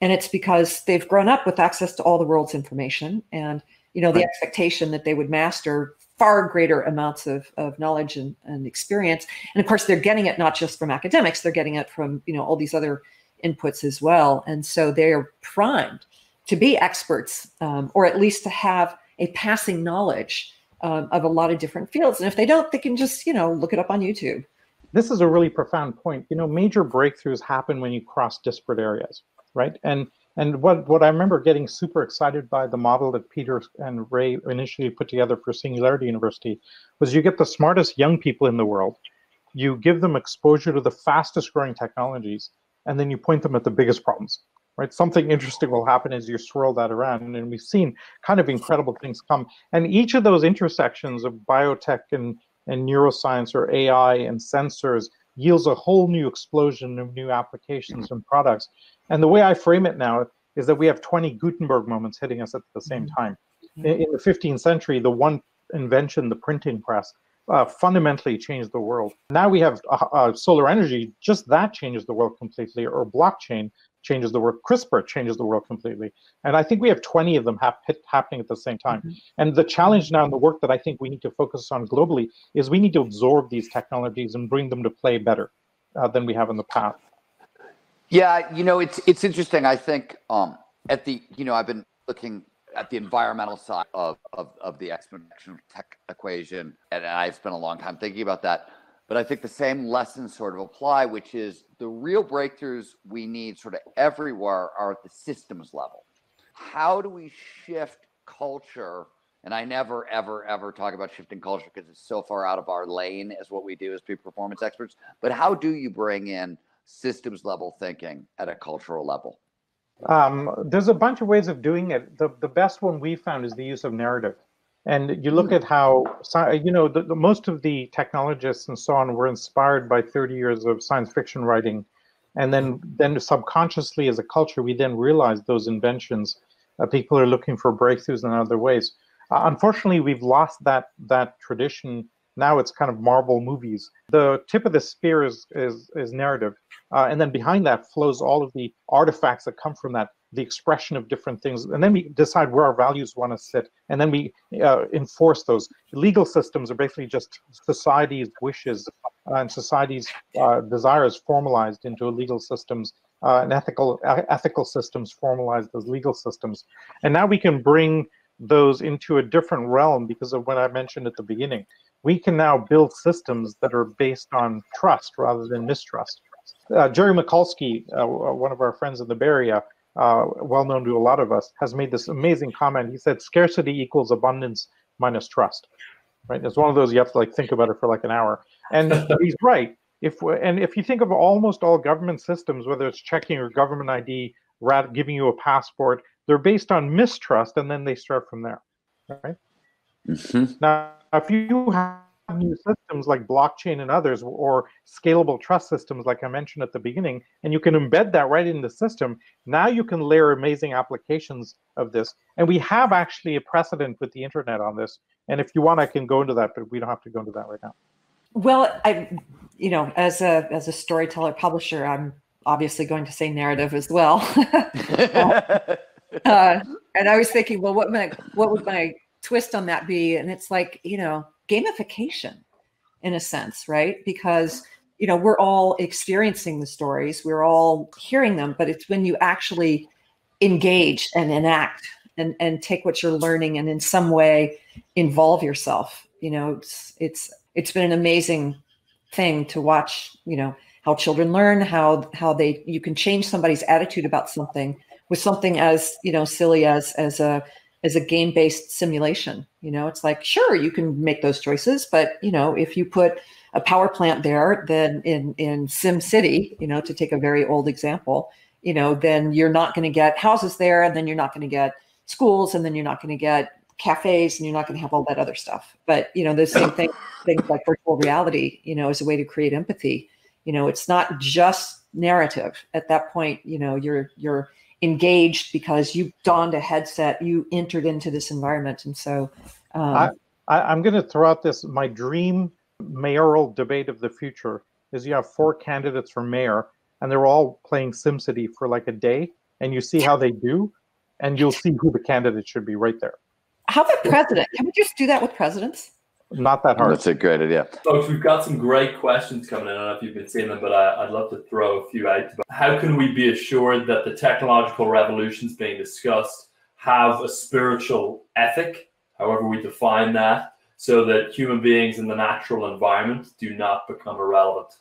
And it's because they've grown up with access to all the world's information and you know the right. expectation that they would master far greater amounts of, of knowledge and, and experience. And of course, they're getting it not just from academics, they're getting it from you know all these other inputs as well. And so they're primed to be experts um, or at least to have a passing knowledge um, of a lot of different fields. And if they don't, they can just, you know, look it up on YouTube. This is a really profound point. You know, major breakthroughs happen when you cross disparate areas, right? And and what, what I remember getting super excited by the model that Peter and Ray initially put together for Singularity University was you get the smartest young people in the world, you give them exposure to the fastest growing technologies, and then you point them at the biggest problems right? Something interesting will happen as you swirl that around. And we've seen kind of incredible things come. And each of those intersections of biotech and, and neuroscience or AI and sensors yields a whole new explosion of new applications and products. And the way I frame it now is that we have 20 Gutenberg moments hitting us at the same mm-hmm. time. In, in the 15th century, the one invention, the printing press, uh, fundamentally changed the world. Now we have uh, uh, solar energy, just that changes the world completely, or blockchain, changes the world. CRISPR changes the world completely. And I think we have 20 of them hap- happening at the same time. Mm-hmm. And the challenge now in the work that I think we need to focus on globally is we need to absorb these technologies and bring them to play better uh, than we have in the past. Yeah, you know, it's it's interesting. I think um, at the you know I've been looking at the environmental side of, of, of the exponential tech equation, and I've spent a long time thinking about that. But I think the same lessons sort of apply, which is the real breakthroughs we need sort of everywhere are at the systems level. How do we shift culture? And I never, ever, ever talk about shifting culture because it's so far out of our lane as what we do as performance experts. But how do you bring in systems level thinking at a cultural level? Um, there's a bunch of ways of doing it. The, the best one we found is the use of narrative. And you look hmm. at how, you know, the, the, most of the technologists and so on were inspired by 30 years of science fiction writing. And then, then subconsciously as a culture, we then realized those inventions. Uh, people are looking for breakthroughs in other ways. Uh, unfortunately, we've lost that, that tradition. Now it's kind of Marvel movies. The tip of the spear is, is, is narrative. Uh, and then behind that flows all of the artifacts that come from that the expression of different things, and then we decide where our values want to sit, and then we uh, enforce those. Legal systems are basically just society's wishes uh, and society's uh, desires formalized into legal systems, uh, and ethical ethical systems formalized as legal systems, and now we can bring those into a different realm because of what I mentioned at the beginning. We can now build systems that are based on trust rather than mistrust. Uh, Jerry Michalski, uh, one of our friends in the Bay Area, uh, well known to a lot of us, has made this amazing comment. He said, "Scarcity equals abundance minus trust." Right? It's one of those you have to like think about it for like an hour, and (laughs) he's right. If and if you think of almost all government systems, whether it's checking your government ID, giving you a passport, they're based on mistrust, and then they start from there. Right? Mm-hmm. Now, if you have new systems like blockchain and others, or scalable trust systems, like I mentioned at the beginning, and you can embed that right in the system. Now you can layer amazing applications of this. And we have actually a precedent with the internet on this. And if you want, I can go into that, but we don't have to go into that right now. Well, I, you know, as a as a storyteller publisher, I'm obviously going to say narrative as well. (laughs) (laughs) uh, and I was thinking, well, what my what would my twist on that be? And it's like, you know, gamification in a sense, right? Because you know we're all experiencing the stories, we're all hearing them, but it's when you actually engage and enact and and take what you're learning and in some way involve yourself. You know, it's it's it's been an amazing thing to watch. You know how children learn, how how they you can change somebody's attitude about something with something as you know silly as as a as a game based simulation. You know, it's like, sure, you can make those choices, but you know, if you put a power plant there, then in in Sim City, you know, to take a very old example, you know, then you're not going to get houses there, and then you're not going to get schools, and then you're not going to get cafes, and you're not going to have all that other stuff. But you know, the same thing, things like virtual reality, you know, is a way to create empathy. You know, it's not just narrative. At that point, you know, you're you're engaged because you donned a headset, you entered into this environment, and so. Um, I, am going to throw out this my dream mayoral debate of the future is you have four candidates for mayor, and they're all playing SimCity for like a day, and you see how they do, and you'll see who the candidate should be right there. How about president? Can we just do that with presidents? Not that hard. That's a great idea. Folks, we've got some great questions coming in. I don't know if you've been seeing them, but I, would love to throw a few out. How can we be assured that the technological revolutions being discussed have a spiritual ethic, however we define that, so that human beings in the natural environment do not become irrelevant?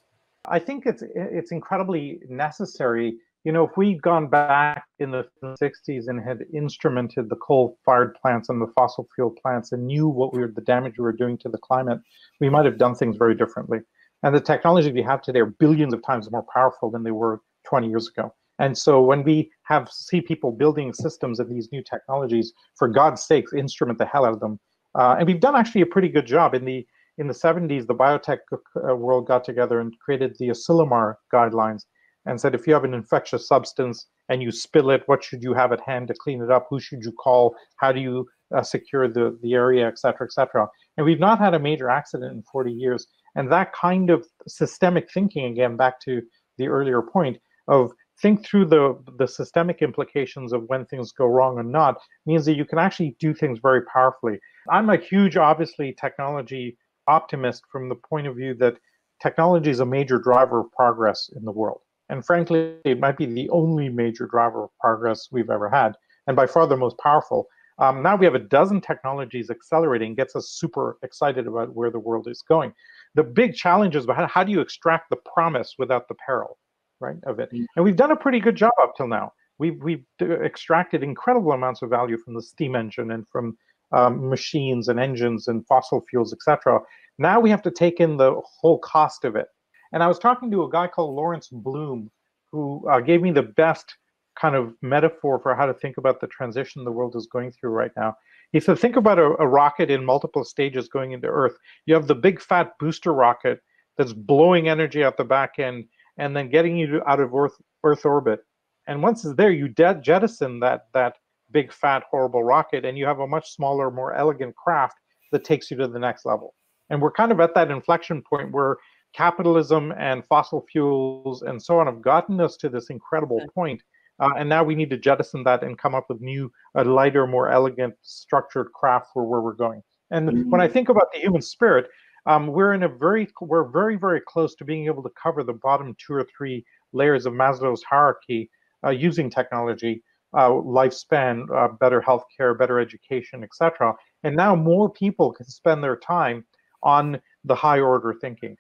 I think it's it's incredibly necessary you know, if we'd gone back in the 60s and had instrumented the coal-fired plants and the fossil fuel plants and knew what we were, the damage we were doing to the climate, we might have done things very differently. And the technologies we have today are billions of times more powerful than they were 20 years ago. And so when we have see people building systems of these new technologies, for God's sakes, instrument the hell out of them. Uh, and we've done actually a pretty good job in the in the 70s. The biotech uh, world got together and created the Asilomar guidelines, and said if you have an infectious substance and you spill it, what should you have at hand to clean it up? Who should you call? How do you uh, secure the, the area, et cetera, et cetera? And we've not had a major accident in 40 years. And that kind of systemic thinking, again, back to the earlier point of think through the, the systemic implications of when things go wrong and not, means that you can actually do things very powerfully. I'm a huge, obviously, technology optimist from the point of view that technology is a major driver of progress in the world. And frankly, it might be the only major driver of progress we've ever had, and by far the most powerful. Um, now we have a dozen technologies accelerating, gets us super excited about where the world is going. The big challenge is how, how do you extract the promise without the peril, right, of it? Mm-hmm. And we've done a pretty good job up till now. We've, we've extracted incredible amounts of value from the steam engine and from um, machines and engines and fossil fuels, etc. Now we have to take in the whole cost of it. And I was talking to a guy called Lawrence Bloom, who uh, gave me the best kind of metaphor for how to think about the transition the world is going through right now. He said, think about a, a, rocket in multiple stages going into Earth. You have the big fat booster rocket that's blowing energy out the back end and then getting you out of Earth, Earth orbit. And once it's there, you jettison that that big fat horrible rocket, and you have a much smaller, more elegant craft that takes you to the next level. And we're kind of at that inflection point where capitalism and fossil fuels and so on have gotten us to this incredible point uh, and now we need to jettison that and come up with new, uh, lighter, more elegant, structured craft for where we're going. And mm-hmm. when I think about the human spirit, um, we're in a very, we're very, very close to being able to cover the bottom two or three layers of Maslow's hierarchy uh, using technology, uh, lifespan, uh, better healthcare, better education, etc. And now more people can spend their time on the high order thinking.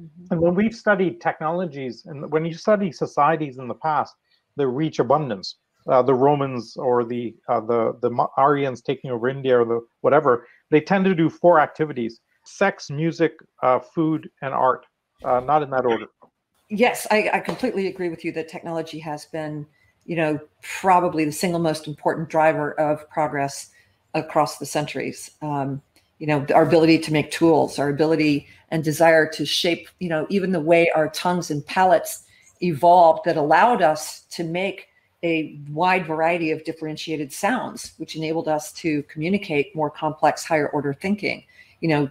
Mm-hmm. And when we've studied technologies, and when you study societies in the past, the reach abundance. Uh, the Romans or the uh, the the Aryans taking over India or the whatever, they tend to do four activities: sex, music, uh, food, and art. Uh, not in that order. Yes, I, I, completely agree with you that technology has been, you know, probably the single most important driver of progress across the centuries. Um, you know, our ability to make tools, our ability and desire to shape, you know, even the way our tongues and palates evolved that allowed us to make a wide variety of differentiated sounds, which enabled us to communicate more complex, higher order thinking. You know,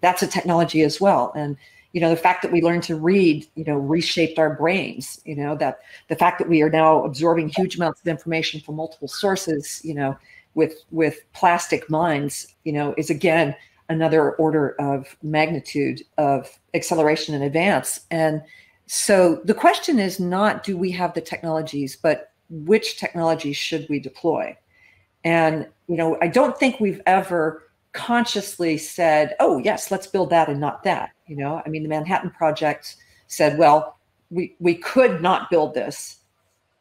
that's a technology as well. And you know, the fact that we learned to read, you know, reshaped our brains. You know, that the fact that we are now absorbing huge amounts of information from multiple sources, you know, with with plastic minds, you know, is again another order of magnitude of acceleration and advance. And so the question is not do we have the technologies, but which technologies should we deploy? And you know, I don't think we've ever consciously said, "Oh, yes, let's build that and not that." You know, I mean, the Manhattan Project said, "Well, we we could not build this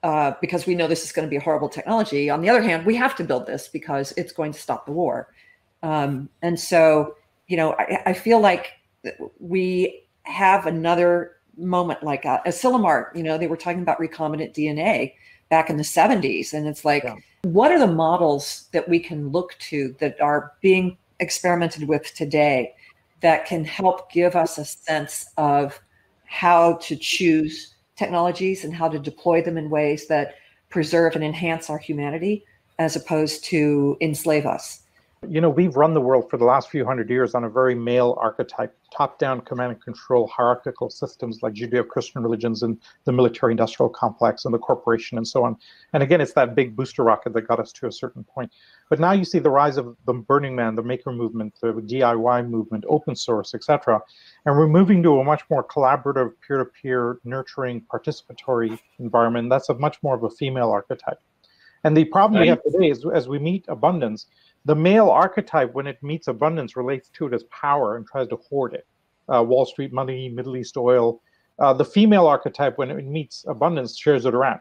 uh, because we know this is going to be a horrible technology. On the other hand, we have to build this because it's going to stop the war." Um, and so, you know, I, I feel like we have another moment like uh, Asilomar, you know, they were talking about recombinant DNA back in the 70s. And it's like, yeah. what are the models that we can look to that are being experimented with today that can help give us a sense of how to choose technologies and how to deploy them in ways that preserve and enhance our humanity as opposed to enslave us? You know, we've run the world for the last few hundred years on a very male archetype, top-down command and control hierarchical systems like Judeo-Christian religions and the military-industrial complex and the corporation and so on. And again, it's that big booster rocket that got us to a certain point. But now you see the rise of the Burning Man, the maker movement, the DIY movement, open source, etc. And we're moving to a much more collaborative, peer-to-peer, nurturing, participatory environment. That's a much more of a female archetype. And the problem we have today is as we meet abundance, the male archetype, when it meets abundance, relates to it as power and tries to hoard it. Uh, Wall Street money, Middle East oil. Uh, the female archetype, when it meets abundance, shares it around,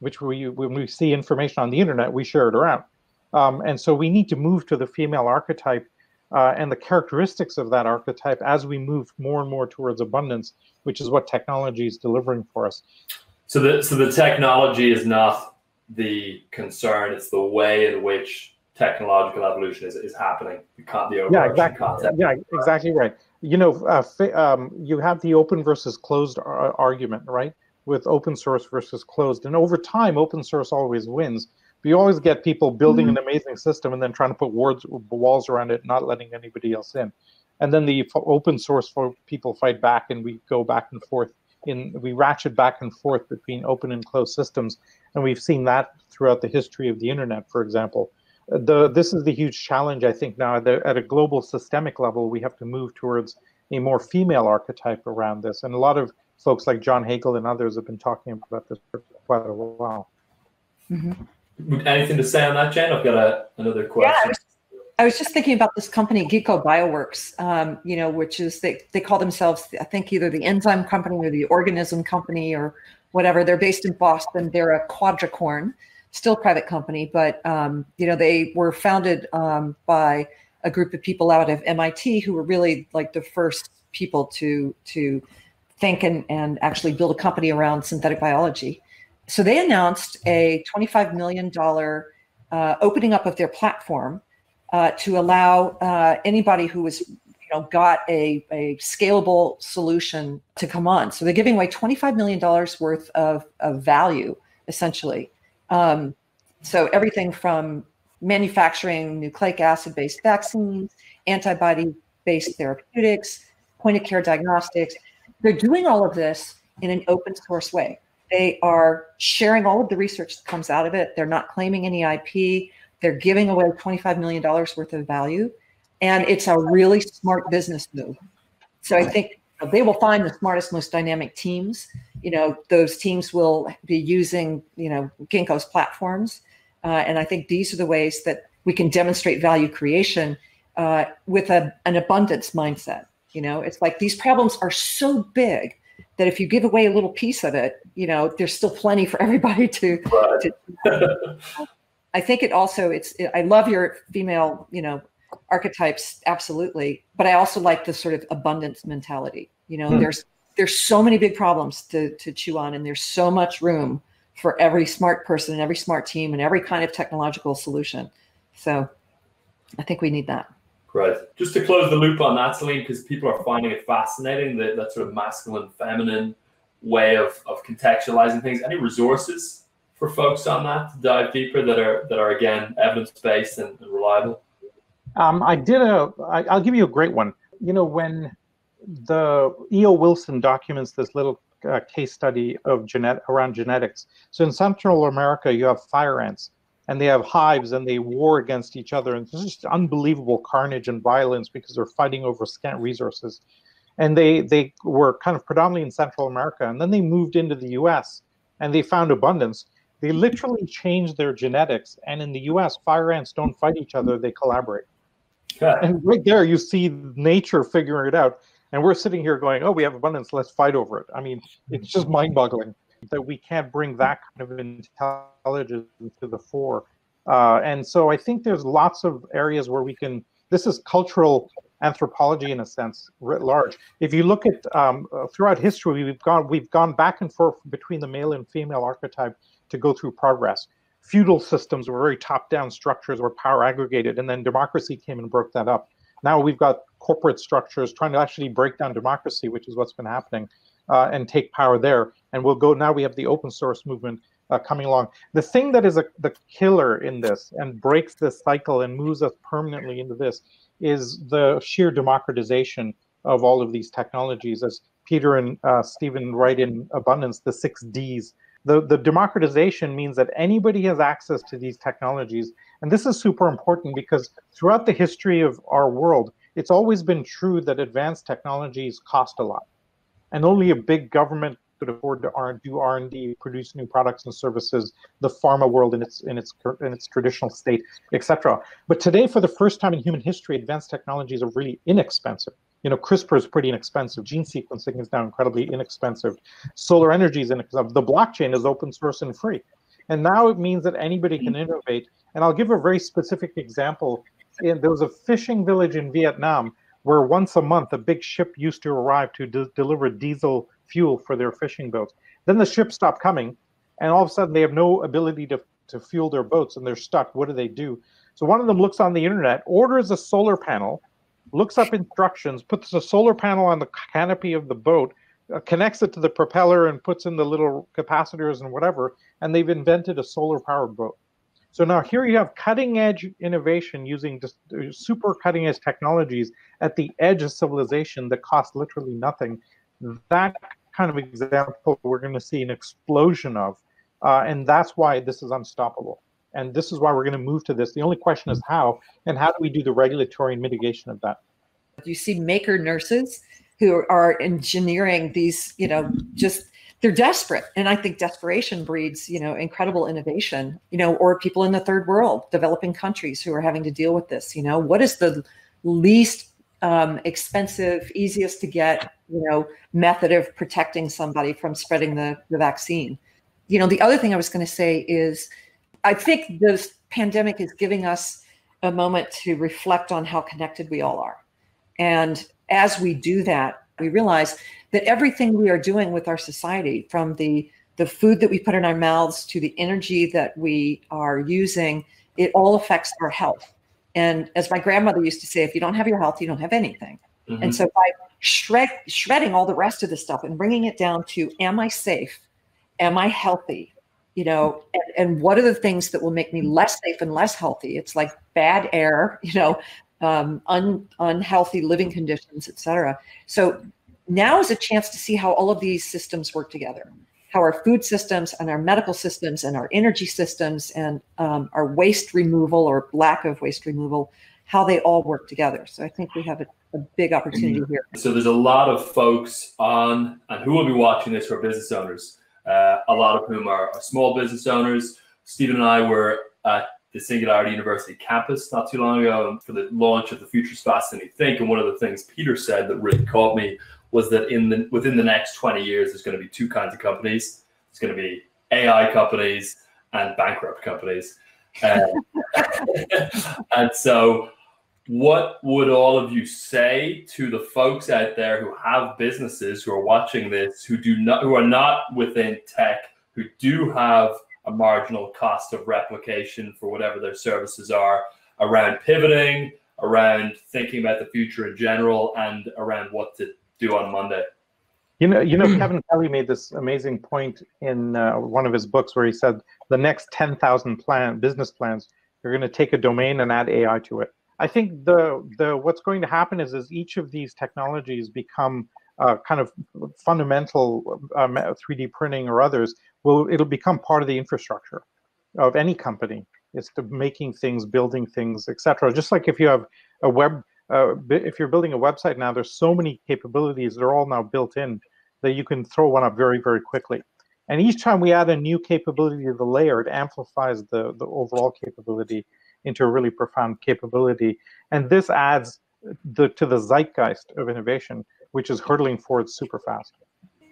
which we, when we see information on the internet, we share it around. Um, and so we need to move to the female archetype uh, and the characteristics of that archetype as we move more and more towards abundance, which is what technology is delivering for us. So the so the technology is not the concern; it's the way in which technological evolution is, is happening. You can't the yeah, exactly. Concept. Yeah, exactly right. You know, uh, um, you have the open versus closed ar- argument, right? With open source versus closed, and over time, open source always wins. But you always get people building mm-hmm. an amazing system and then trying to put words, walls around it, not letting anybody else in. And then the open source people fight back, and we go back and forth. In we ratchet back and forth between open and closed systems, and we've seen that throughout the history of the internet, for example the this is the huge challenge I think now the, at a global systemic level we have to move towards a more female archetype around this and a lot of folks like John Hagel and others have been talking about this for quite a while. Mm-hmm. Anything to say on that, Jen? I've got a, another question. Yeah, I was just thinking about this company, Ginkgo Bioworks, um, you know, which is they, they call themselves, I think, either the enzyme company or the organism company or whatever. They're based in Boston. They're a quadricorn, still private company, but um, you know, they were founded um, by a group of people out of MIT who were really like the first people to to think and, and actually build a company around synthetic biology. So they announced a $25 million uh, opening up of their platform uh, to allow uh, anybody who was you know got a, a scalable solution to come on. So they're giving away $25 million worth of, of value, essentially. Um, so everything from manufacturing nucleic acid based vaccines, antibody based therapeutics, point of care diagnostics. They're doing all of this in an open source way. They are sharing all of the research that comes out of it. They're not claiming any IP. They're giving away $25 million worth of value. And it's a really smart business move. So I think they will find the smartest, most dynamic teams. You know, those teams will be using, you know, Ginkgo's platforms. Uh, and I think these are the ways that we can demonstrate value creation uh, with a, an abundance mindset. You know, it's like these problems are so big that if you give away a little piece of it, you know, there's still plenty for (laughs) everybody to. to I think it also it's it, I love your female, you know, archetypes absolutely, but I also like the sort of abundance mentality. You know, mm. there's there's so many big problems to to chew on and there's so much room for every smart person and every smart team and every kind of technological solution. So I think we need that. Great. Just to close the loop on that, Salim, because people are finding it fascinating that, that sort of masculine, feminine way of, of contextualizing things. Any resources for folks on that to dive deeper that are that are again evidence based and, and, reliable? Um, I did a. I, I'll give you a great one. You know when the E.O. Wilson documents this little uh, case study of genet around genetics. So in Central America, you have fire ants and they have hives and they war against each other and it's just unbelievable carnage and violence because they're fighting over scant resources and they they were kind of predominantly in central america and then they moved into the us and they found abundance they literally changed their genetics and in the us fire ants don't fight each other they collaborate yeah. and right there you see nature figuring it out and we're sitting here going oh we have abundance let's fight over it i mean it's just mind-boggling that we can't bring that kind of intelligence to the fore. Uh, and so I think there's lots of areas where we can. This is cultural anthropology in a sense, writ large. If you look at um, uh, throughout history, we've gone we've gone back and forth between the male and female archetype to go through progress. Feudal systems were very top-down structures where power aggregated, and then democracy came and broke that up. Now we've got corporate structures trying to actually break down democracy, which is what's been happening uh, and take power there. And we'll go now. We have the open source movement uh, coming along. The thing that is a, the killer in this and breaks this cycle and moves us permanently into this is the sheer democratization of all of these technologies. As Peter and uh, Steven write in Abundance, the six Ds. The, the democratization means that anybody has access to these technologies. And this is super important because throughout the history of our world, it's always been true that advanced technologies cost a lot and only a big government could afford to R- do R&D, produce new products and services, the pharma world in its in its in its traditional state, etc. But today, for the first time in human history, advanced technologies are really inexpensive. You know, CRISPR is pretty inexpensive. Gene sequencing is now incredibly inexpensive. Solar energy is inexpensive. The blockchain is open source and free. And now it means that anybody can mm-hmm. innovate. And I'll give a very specific example. In, there was a fishing village in Vietnam where once a month a big ship used to arrive to de- deliver diesel fuel for their fishing boats. Then the ship stopped coming, and all of a sudden they have no ability to, to fuel their boats and they're stuck. What do they do? So one of them looks on the internet, orders a solar panel, looks up instructions, puts a solar panel on the canopy of the boat, uh, connects it to the propeller, and puts in the little capacitors and whatever, and they've invented a solar powered boat. So now here you have cutting edge innovation using just uh, super cutting edge technologies at the edge of civilization that cost literally nothing. That kind of example we're going to see an explosion of, uh, and that's why this is unstoppable. And this is why we're going to move to this. The only question is how, and how do we do the regulatory and mitigation of that? You see maker nurses who are engineering these, you know, just they're desperate. And i think desperation breeds you know incredible innovation you know or people in the third world developing countries who are having to deal with this you know? What is the least um, expensive easiest to get you know method of protecting somebody from spreading the, the vaccine? You know the other thing i was going to say is i think this pandemic is giving us a moment to reflect on how connected we all are. And as we do that we realize that everything we are doing with our society, from the the food that we put in our mouths to the energy that we are using, it all affects our health. And as my grandmother used to say, if you don't have your health, you don't have anything. Mm-hmm. And so by shred, shredding all the rest of the stuff and bringing it down to, am I safe? Am I healthy? You know, and, and what are the things that will make me less safe and less healthy? It's like bad air, (laughs) you know, um, un, unhealthy living conditions, et cetera. So now is a chance to see how all of these systems work together how our food systems and our medical systems and our energy systems and um, our waste removal or lack of waste removal how they all work together so i think we have a, a big opportunity mm-hmm. here so there's a lot of folks on and who will be watching this who are business owners uh, a lot of whom are, are small business owners Steven and i were at the Singularity University campus not too long ago for the launch of the Future's You Think. And one of the things Peter said that really caught me was that in the within the next 20 years, there's going to be two kinds of companies. It's going to be AI companies and bankrupt companies. (laughs) And so, what would all of you say to the folks out there who have businesses who are watching this, who do not, who are not within tech, who do have a marginal cost of replication for whatever their services are, around pivoting, around thinking about the future in general, and around what to do on Monday. You know, you know, (clears throat) Kevin Kelly made this amazing point in uh, one of his books where he said the next ten thousand plan business plans you're going to take a domain and add AI to it. I think the the what's going to happen is is each of these technologies become uh, kind of fundamental um, 3D printing or others, will it'll become part of the infrastructure of any company. It's to making things, building things, etc. Just like if you have a web uh, if you're building a website now, there's so many capabilities. They're all now built in that you can throw one up very, very quickly. And each time we add a new capability to the layer, it amplifies the, the overall capability into a really profound capability. And this adds the, to the zeitgeist of innovation, which is hurtling forward super fast.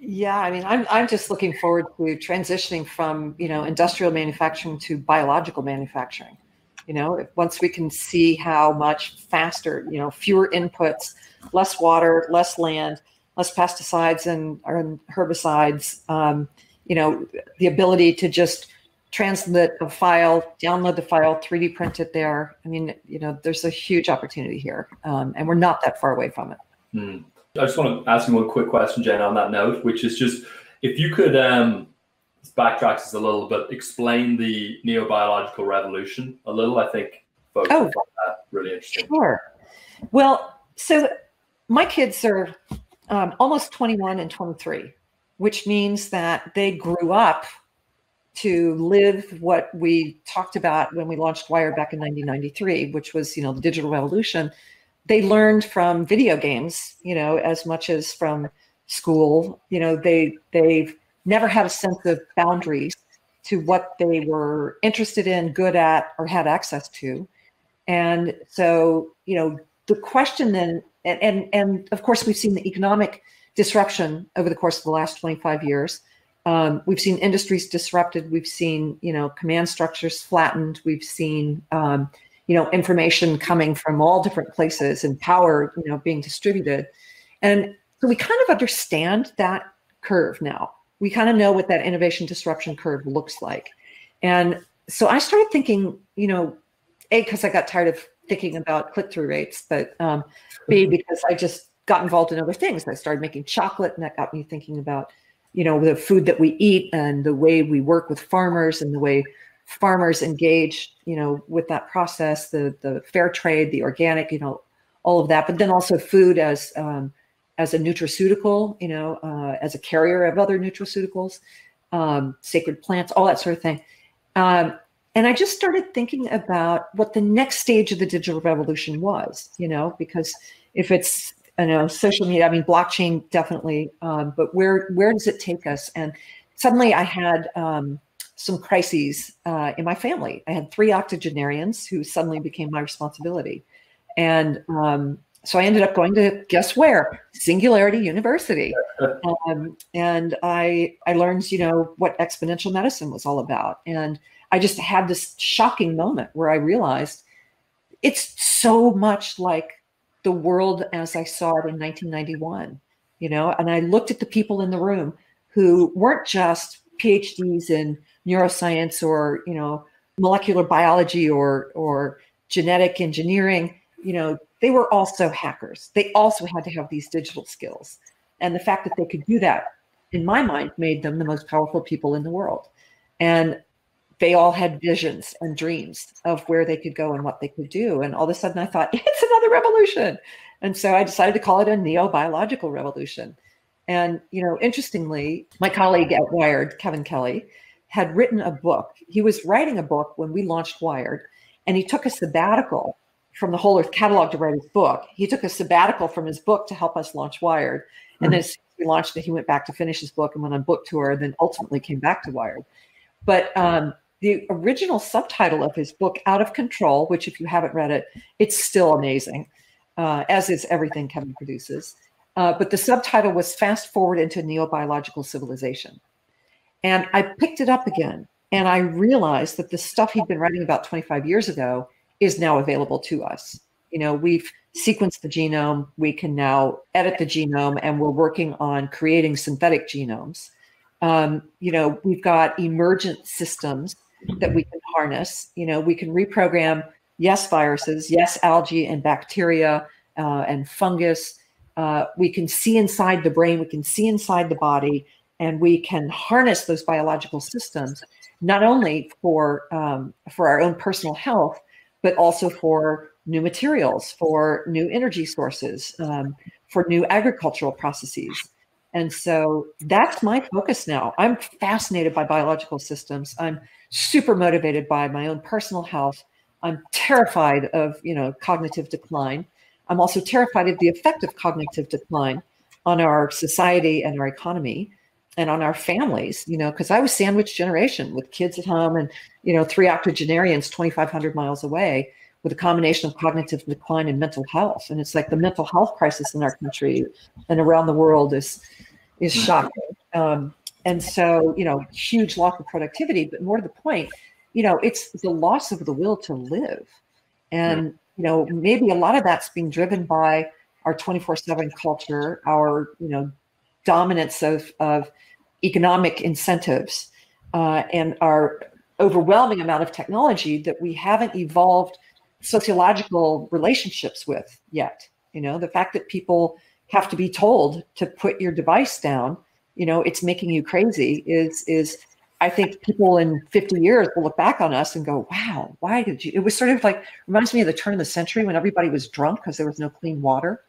Yeah, I mean, I'm I'm just looking forward to transitioning from you know industrial manufacturing to biological manufacturing. You know once we can see how much faster you know fewer inputs less water less land less pesticides and, and herbicides um, you know the ability to just transmit a file download the file 3d print it there. I mean you know there's a huge opportunity here um, and we're not that far away from it. Hmm. I just want to ask you one quick question Jane, on that note which is just if you could um, backtracks us a little, bit, explain the neobiological revolution a little. I think folks oh, find that really interesting. Sure. Well, so my kids are um, almost 21 and 23, which means that they grew up to live what we talked about when we launched Wired back in 1993, which was, you know, the digital revolution. They learned from video games, you know, as much as from school. You know, they they've never had a sense of boundaries to what they were interested in, good at, or had access to. And so, you know, the question then, and and, and of course, we've seen the economic disruption over the course of the last 25 years. Um, we've seen industries disrupted. We've seen, you know, command structures flattened. We've seen, um, you know, information coming from all different places and power, you know, being distributed. And so we kind of understand that curve now we kind of know what that innovation disruption curve looks like. And so I started thinking, you know, A, because I got tired of thinking about click through rates, but um, B, because I just got involved in other things. I started making chocolate, and that got me thinking about, you know, the food that we eat and the way we work with farmers and the way farmers engage, you know, with that process, the the fair trade, the organic, you know, all of that. But then also food as um, as a nutraceutical, you know, uh, as a carrier of other nutraceuticals, um, sacred plants, all that sort of thing. Um, and I just started thinking about what the next stage of the digital revolution was, you know, because if it's you know social media. I mean, blockchain definitely. Um, but where where does it take us? And suddenly, I had um, some crises uh, in my family. I had three octogenarians who suddenly became my responsibility, and um, so I ended up going to guess where? Singularity University, (laughs) um, and I I learned you know what exponential medicine was all about, and I just had this shocking moment where I realized it's so much like the world as I saw it in 1991, you know, and I looked at the people in the room who weren't just PhDs in neuroscience or you know molecular biology or or genetic engineering, you know they were also hackers. They also had to have these digital skills. And the fact that they could do that, in my mind, made them the most powerful people in the world. And they all had visions and dreams of where they could go and what they could do. And all of a sudden I thought, (laughs) it's another revolution. And so I decided to call it a neo-biological revolution. And, you know, interestingly, my colleague at Wired, Kevin Kelly, had written a book. He was writing a book when we launched Wired, and he took a sabbatical from the Whole Earth catalog to write his book. He took a sabbatical from his book to help us launch Wired. And Mm-hmm. Then we launched it, he went back to finish his book and went on book tour, and then ultimately came back to Wired. But um, the original subtitle of his book, Out of Control, which if you haven't read it, it's still amazing, uh, as is everything Kevin produces. Uh, but the subtitle was Fast Forward into Neobiological Civilization. And I picked it up again and I realized that the stuff he'd been writing about 25 years ago is now available to us. You know, we've sequenced the genome, we can now edit the genome, and we're working on creating synthetic genomes. Um, you know, we've got emergent systems that we can harness. You know, we can reprogram, yes, viruses, yes, algae and bacteria uh, and fungus. Uh, we can see inside the brain, we can see inside the body, and we can harness those biological systems not only for um, for our own personal health, but also for new materials, for new energy sources, um, for new agricultural processes. And so that's my focus now. I'm fascinated by biological systems. I'm super motivated by my own personal health. I'm terrified of, you know, cognitive decline. I'm also terrified of the effect of cognitive decline on our society and our economy and on our families, you know, because I was sandwich generation with kids at home and, you know, three octogenarians 2,500 miles away with a combination of cognitive decline and mental health. And it's like the mental health crisis in our country and around the world is is shocking. Um, and so, you know, huge loss of productivity, but more to the point, you know, it's the loss of the will to live. And, you know, maybe a lot of that's being driven by our 24-7 culture, our, you know, dominance of, of economic incentives uh, and our overwhelming amount of technology that we haven't evolved sociological relationships with yet. You know, the fact that people have to be told to put your device down, you know, it's making you crazy is is I think people in 50 years will look back on us and go, wow, why did you? It was sort of like reminds me of the turn of the century when everybody was drunk because there was no clean water.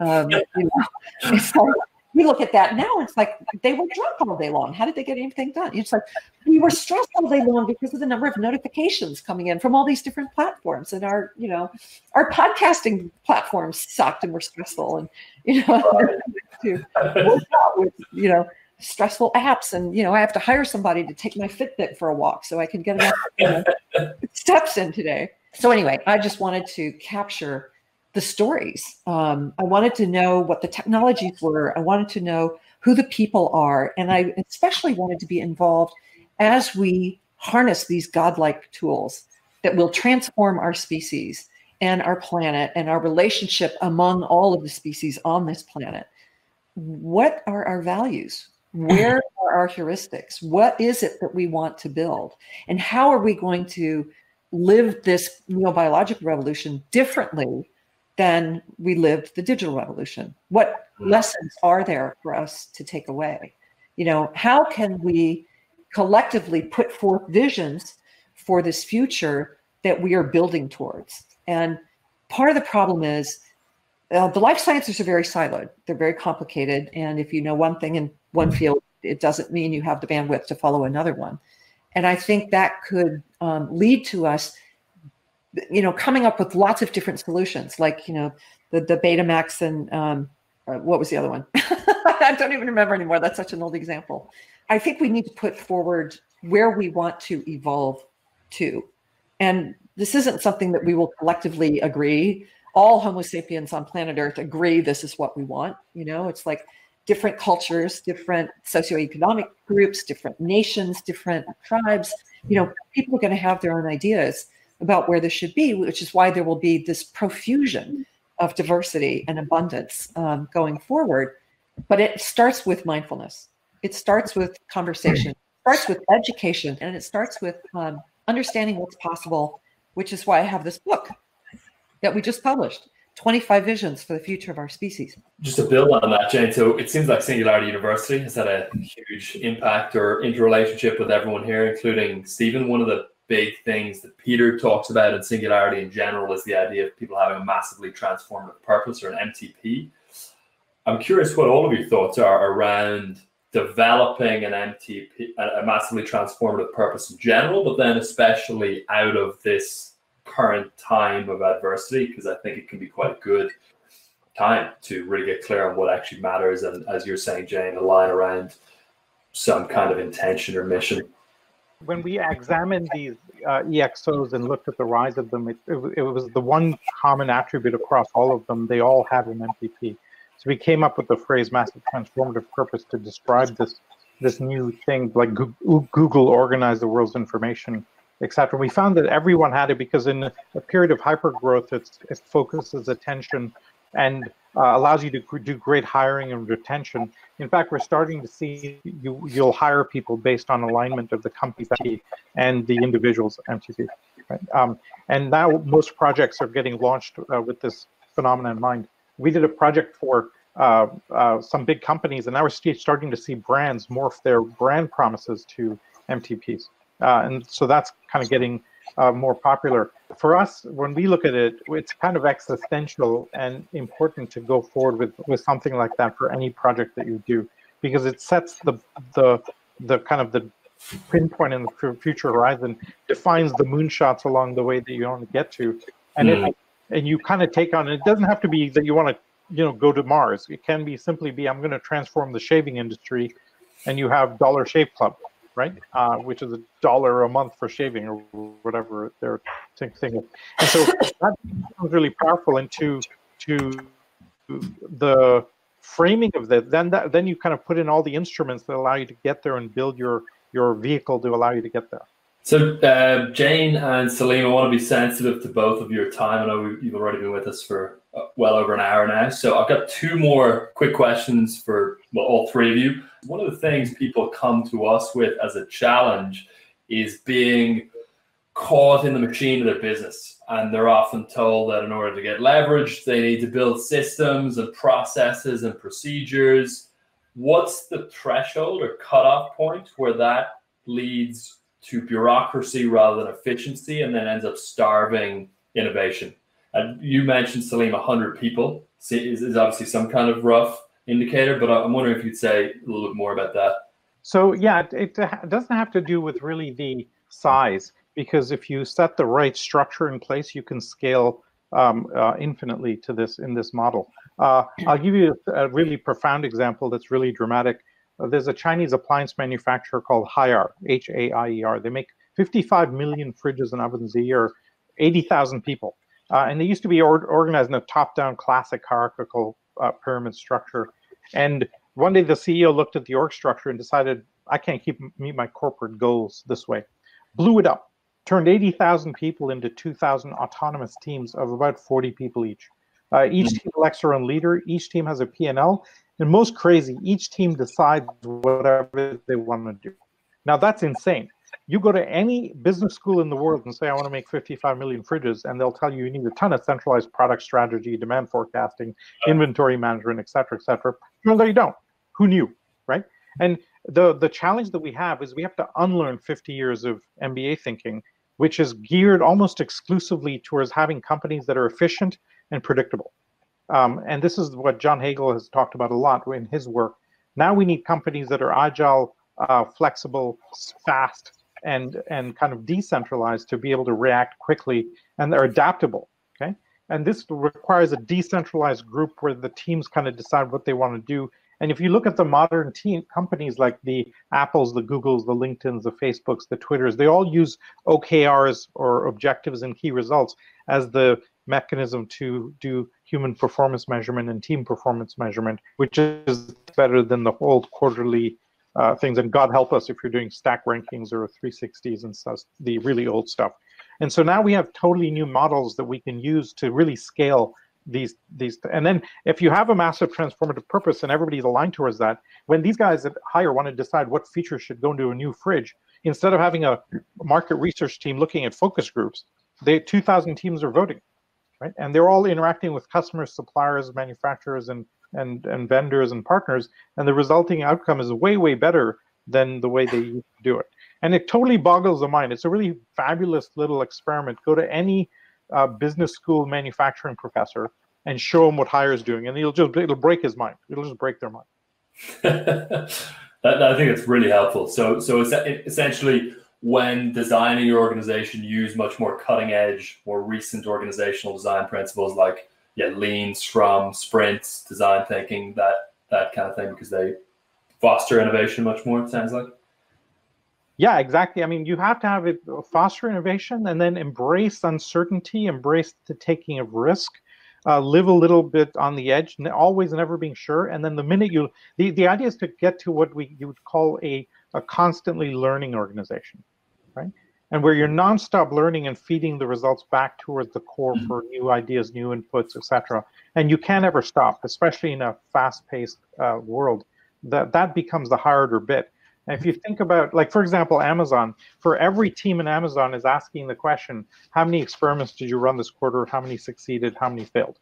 Um, you know, (laughs) we look at that now, it's like they were drunk all day long. How did they get anything done? It's like we were stressed all day long because of the number of notifications coming in from all these different platforms. And our, you know, our podcasting platforms sucked and were stressful. And, you know, (laughs) to (laughs) work out with, you know, stressful apps. And, you know, I have to hire somebody to take my Fitbit for a walk so I can get enough you know, (laughs) steps in today. So anyway, I just wanted to capture the stories. Um, I wanted to know what the technologies were. I wanted to know who the people are. And I especially wanted to be involved as we harness these godlike tools that will transform our species and our planet and our relationship among all of the species on this planet. What are our values? Where are our heuristics? What is it that we want to build? And how are we going to live this neobiological revolution differently than we lived the digital revolution. What lessons are there for us to take away? You know, how can we collectively put forth visions for this future that we are building towards? And part of the problem is uh, the life sciences are very siloed. They're very complicated. And if you know one thing in one field, it doesn't mean you have the bandwidth to follow another one. And I think that could um, lead to us you know, coming up with lots of different solutions, like you know, the the Betamax and um, uh, what was the other one? (laughs) I don't even remember anymore. That's such an old example. I think we need to put forward where we want to evolve to. And this isn't something that we will collectively agree. All Homo sapiens on planet Earth agree this is what we want. You know, it's like different cultures, different socioeconomic groups, different nations, different tribes. You know, people are going to have their own ideas about where this should be, which is why there will be this profusion of diversity and abundance um, going forward. But it starts with mindfulness. It starts with conversation. It starts with education, and it starts with um, understanding what's possible. Which is why I have this book that we just published. 25 visions for the future of our species. Just to build on that, Jane, so it seems like Singularity University has had a huge impact or interrelationship with everyone here, including Steven. One of the big things that Peter talks about in Singularity in general is the idea of people having a massively transformative purpose or an MTP. I'm curious what all of your thoughts are around developing an MTP, a massively transformative purpose in general, but then especially out of this current time of adversity, because I think it can be quite a good time to really get clear on what actually matters. And as you're saying, Jane, align around some kind of intention or mission when we examined these uh, EXOs and looked at the rise of them, it, it, it, was the one common attribute across all of them. They all had an MTP. So we came up with the phrase massive transformative purpose to describe this this new thing, like Google organized the world's information, etc. We found that everyone had it because in a period of hypergrowth, it focuses attention and uh, allows you to do great hiring and retention. In fact, we're starting to see you you'll hire people based on alignment of the company's MTP and the individual's MTP. Right? Um, and now most projects are getting launched uh, with this phenomenon in mind. We did a project for uh, uh some big companies, and now we're starting to see brands morph their brand promises to MTPs. Uh, and so that's kind of getting uh, more popular. For us, when we look at it, it's kind of existential and important to go forward with, with something like that for any project that you do, because it sets the the the kind of the pinpoint in the future horizon, defines the moonshots along the way that you want to get to, and mm. it, and you kind of take on. It doesn't have to be that you want to you know go to Mars. It can be simply be I'm going to transform the shaving industry, and you have Dollar Shave Club right? Uh, which is a dollar a month for shaving or whatever their thing is. And so (laughs) that becomes really powerful into to the framing of that. Then that, then you kind of put in all the instruments that allow you to get there and build your your vehicle to allow you to get there. So, uh, Jane and Salim, I want to be sensitive to both of your time. I know you've already been with us for Uh, well over an hour now. So, I've got two more quick questions for well, all three of you. One of the things people come to us with as a challenge is being caught in the machine of their business. And they're often told that in order to get leverage, they need to build systems and processes and procedures. What's the threshold or cutoff point where that leads to bureaucracy rather than efficiency and then ends up starving innovation. And you mentioned Salim, 100 people is, is obviously some kind of rough indicator, but I'm wondering if you'd say a little bit more about that. So yeah, it, doesn't have to do with really the size because if you set the right structure in place, you can scale um, uh, infinitely to this in this model. Uh, I'll give you a, a really profound example that's really dramatic. Uh, there's a Chinese appliance manufacturer called Haier, H A I E R. They make 55 million fridges and ovens a year, 80,000 people. Uh, and they used to be or- organized in a top down classic hierarchical uh, pyramid structure. And one day the CEO looked at the org structure and decided, I can't keep meet my corporate goals this way. Blew it up, turned 80,000 people into 2,000 autonomous teams of about 40 people each. Uh, each mm-hmm. team elects their own leader. Each team has a P&L, and most crazy, each team decides whatever they want to do. Now that's insane. You go to any business school in the world and say, I want to make 55 million fridges, and they'll tell you you need a ton of centralized product strategy, demand forecasting, inventory management, et cetera, et cetera. No, you don't. Who knew, right? And the the challenge that we have is we have to unlearn 50 years of MBA thinking, which is geared almost exclusively towards having companies that are efficient and predictable. Um, and this is what John Hagel has talked about a lot in his work. Now we need companies that are agile, uh, flexible, fast, and and kind of decentralized to be able to react quickly, and they're adaptable. Okay, And this requires a decentralized group where the teams kind of decide what they want to do. And if you look at the modern team companies like the Apples, the Googles, the LinkedIn's, the Facebooks, the Twitters, they all use OKRs or objectives and key results as the mechanism to do human performance measurement and team performance measurement, which is better than the old quarterly uh, things. And God help us if you're doing stack rankings or 360s and stuff, the really old stuff. And so now we have totally new models that we can use to really scale these these and then if you have a massive transformative purpose and everybody's aligned towards that when these guys at Haier want to decide what features should go into a new fridge instead of having a market research team looking at focus groups they 2000 teams are voting right and they're all interacting with customers suppliers manufacturers and and and vendors and partners and the resulting outcome is way way better than the way they do it and it totally boggles the mind. It's a really fabulous little experiment. Go to any uh, business school manufacturing professor and show him what Haier is doing, and he'll just it'll break his mind. It'll just break their mind. (laughs) I think it's really helpful. So so essentially, when designing your organization, use much more cutting edge, more recent organizational design principles like yeah, lean, Scrum, sprints, design thinking, that that kind of thing, because they foster innovation much more. It sounds like. Yeah, exactly. I mean, you have to have it uh, foster innovation and then embrace uncertainty, embrace the taking of risk, uh, live a little bit on the edge, and always never being sure. And then the minute you, the, the idea is to get to what we you would call a, a constantly learning organization, right? And where you're nonstop learning and feeding the results back towards the core mm-hmm. for new ideas, new inputs, etc. And you can't ever stop, especially in a fast-paced uh, world. That that becomes the harder bit and if you think about, like, for example, Amazon, for every team in Amazon is asking the question, how many experiments did you run this quarter? How many succeeded? How many failed?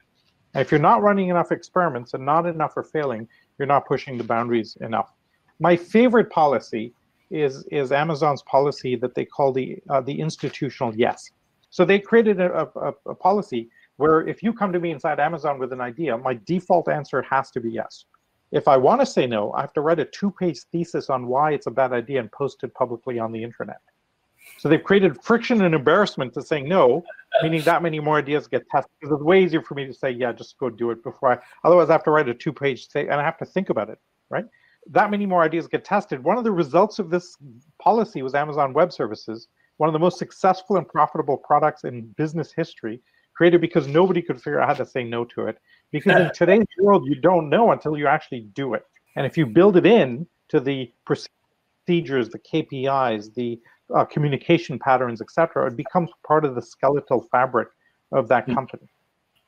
And if you're not running enough experiments and not enough are failing, you're not pushing the boundaries enough. My favorite policy is, is Amazon's policy that they call the, uh, the institutional yes. So they created a, a, a policy where if you come to me inside Amazon with an idea, my default answer has to be yes. If I want to say no, I have to write a two-page thesis on why it's a bad idea and post it publicly on the internet. So they've created friction and embarrassment to saying no, meaning that many more ideas get tested. Because it's way easier for me to say, yeah, just go do it before I. Otherwise, I have to write a two-page thing and I have to think about it, right? That many more ideas get tested. One of the results of this policy was Amazon Web Services, one of the most successful and profitable products in business history, created because nobody could figure out how to say no to it. Because in (laughs) today's world, you don't know until you actually do it. And if you build it in to the procedures, the KPIs, the uh, communication patterns, etc., it becomes part of the skeletal fabric of that hmm. company.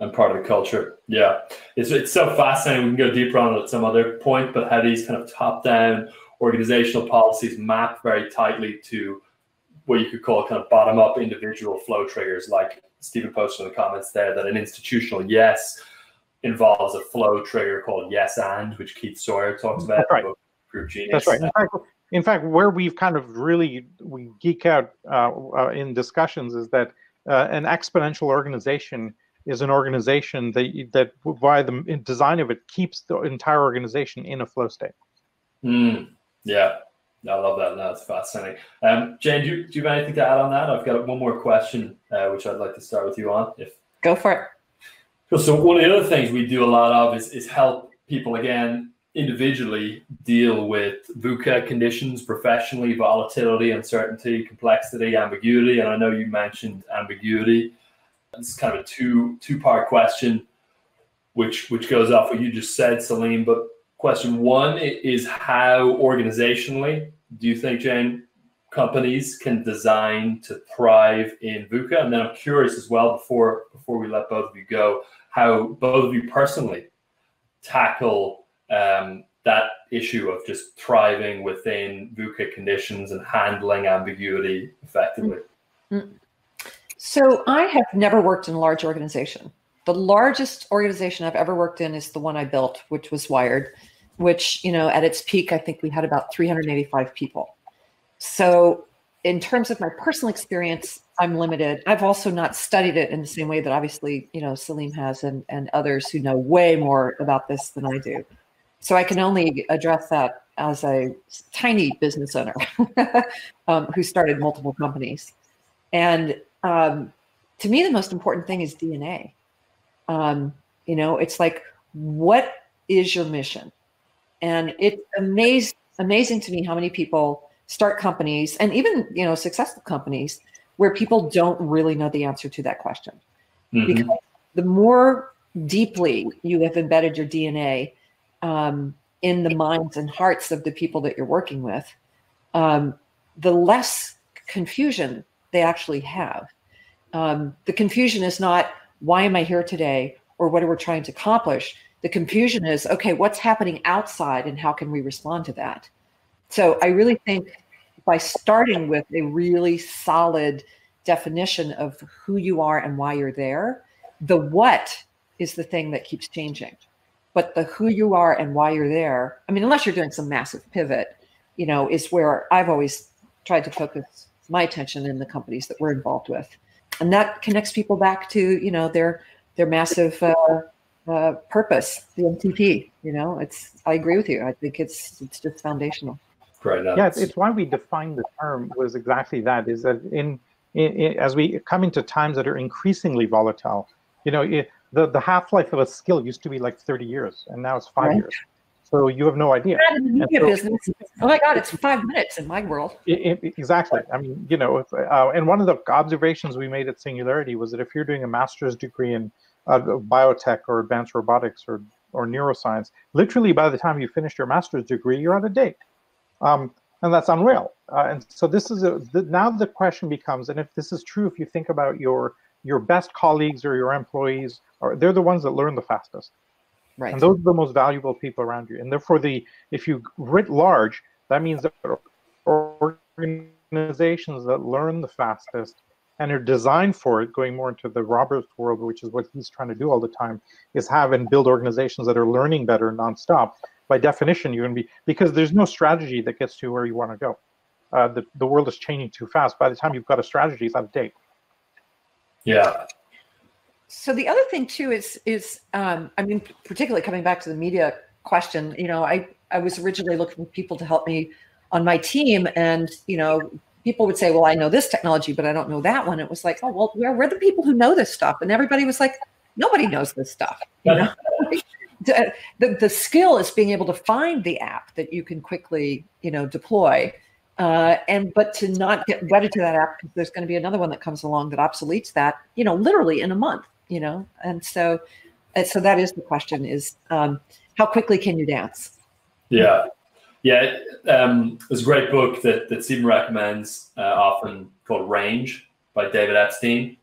And part of the culture. Yeah. It's, it's so fascinating. We can go deeper on it at some other point, but how these kind of top down organizational policies map very tightly to what you could call kind of bottom up individual flow triggers, like Steven posted in the comments there, that an institutional yes involves a flow trigger called Yes and, which Keith Sawyer talks about. That's right. Group Genius. That's right. In fact, in fact, where we've kind of really we geek out uh, uh, in discussions is that uh, an exponential organization is an organization that that by the design of it keeps the entire organization in a flow state. Mm, yeah, I love that. That's fascinating. Um, Jane, do you, do you have anything to add on that? I've got one more question, uh, which I'd like to start with you on. If go for it. So one of the other things we do a lot of is, is help people again individually deal with VUCA conditions professionally, volatility, uncertainty, complexity, ambiguity. And I know you mentioned ambiguity. It's kind of a two two part question, which which goes off what you just said, Salim. But question one is how organizationally do you think, Jane, companies can design to thrive in VUCA? And then I'm curious as well before before we let both of you go how both of you personally tackle um, that issue of just thriving within VUCA conditions and handling ambiguity effectively. Mm-hmm. So I have never worked in a large organization. The largest organization I've ever worked in is the one I built, which was Wired, which, you know, at its peak, I think we had about 385 people. So in terms of my personal experience, I'm limited. I've also not studied it in the same way that obviously, you know, Salim has and, and others who know way more about this than I do. So I can only address that as a tiny business owner (laughs) um, who started multiple companies. And um, to me, the most important thing is DNA. Um, you know, it's like, what is your mission? And it's amazing, amazing to me how many people start companies and even, you know, successful companies where people don't really know the answer to that question. Mm-hmm. Because the more deeply you have embedded your DNA um, in the minds and hearts of the people that you're working with, um, the less confusion they actually have. Um, the confusion is not why am I here today or what are we trying to accomplish. The confusion is okay, what's happening outside and how can we respond to that? So I really think by starting with a really solid definition of who you are and why you're there, the what is the thing that keeps changing. But the who you are and why you're there, I mean, unless you're doing some massive pivot, you know, is where I've always tried to focus my attention in the companies that we're involved with. And that connects people back to, you know, their their massive uh, uh, purpose, the MTP. You know, it's I agree with you. I think it's it's just foundational. Right. Yeah, it's, it's why we defined the term was exactly that. Is that in, in, in as we come into times that are increasingly volatile, you know, it, the the half life of a skill used to be like thirty years, and now it's five right. years. So you have no idea. In the media so, business. Oh my God, it's five minutes in my world. It, it, exactly. I mean, you know, if, uh, and one of the observations we made at Singularity was that if you're doing a master's degree in uh, biotech or advanced robotics or or neuroscience, literally by the time you finish your master's degree, you're out of date, um, and that's unreal. Uh, and so this is a, the, now the question becomes, and if this is true, if you think about your your best colleagues or your employees, or they're the ones that learn the fastest. Right. And those are the most valuable people around you. And therefore, the if you writ large, that means that organizations that learn the fastest and are designed for it, going more into the Robert's world, which is what he's trying to do all the time, is have and build organizations that are learning better nonstop. By definition, you're going to be because there's no strategy that gets to where you want to go. Uh, the the world is changing too fast. By the time you've got a strategy, it's out of date. Yeah, so the other thing too is is um, I mean, particularly coming back to the media question, you know, I I was originally looking for people to help me on my team, and you know, people would say, "Well, I know this technology, but I don't know that one." It was like, "Oh, well, where we're the people who know this stuff," and everybody was like, "Nobody knows this stuff." (laughs) You know. (laughs) the, the, the skill is being able to find the app that you can quickly you know deploy uh, and but to not get wedded to that app because there's going to be another one that comes along that obsoletes that you know literally in a month you know? And so so that is the question is um, how quickly can you dance? Yeah. Yeah um, there's a great book that, that Steven recommends uh, often called range by david epstein.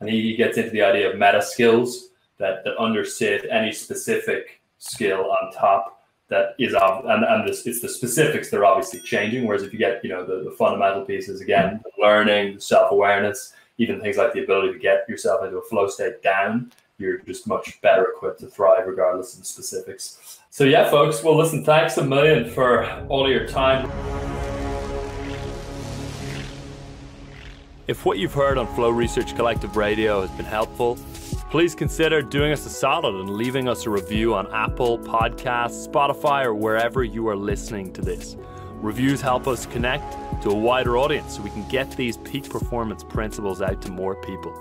And he gets into the idea of meta skills that, that undersit any specific skill on top that is and, and this, it's the specifics that are obviously changing whereas if you get you know the, the fundamental pieces again the learning the self-awareness even things like the ability to get yourself into a flow state down, you're just much better equipped to thrive regardless of the specifics. So yeah, folks, well listen, thanks a million for all of your time. If what you've heard on Flow Research Collective Radio has been helpful, please consider doing us a solid and leaving us a review on Apple Podcasts, Spotify, or wherever you are listening to this. Reviews help us connect to a wider audience so we can get these peak performance principles out to more people.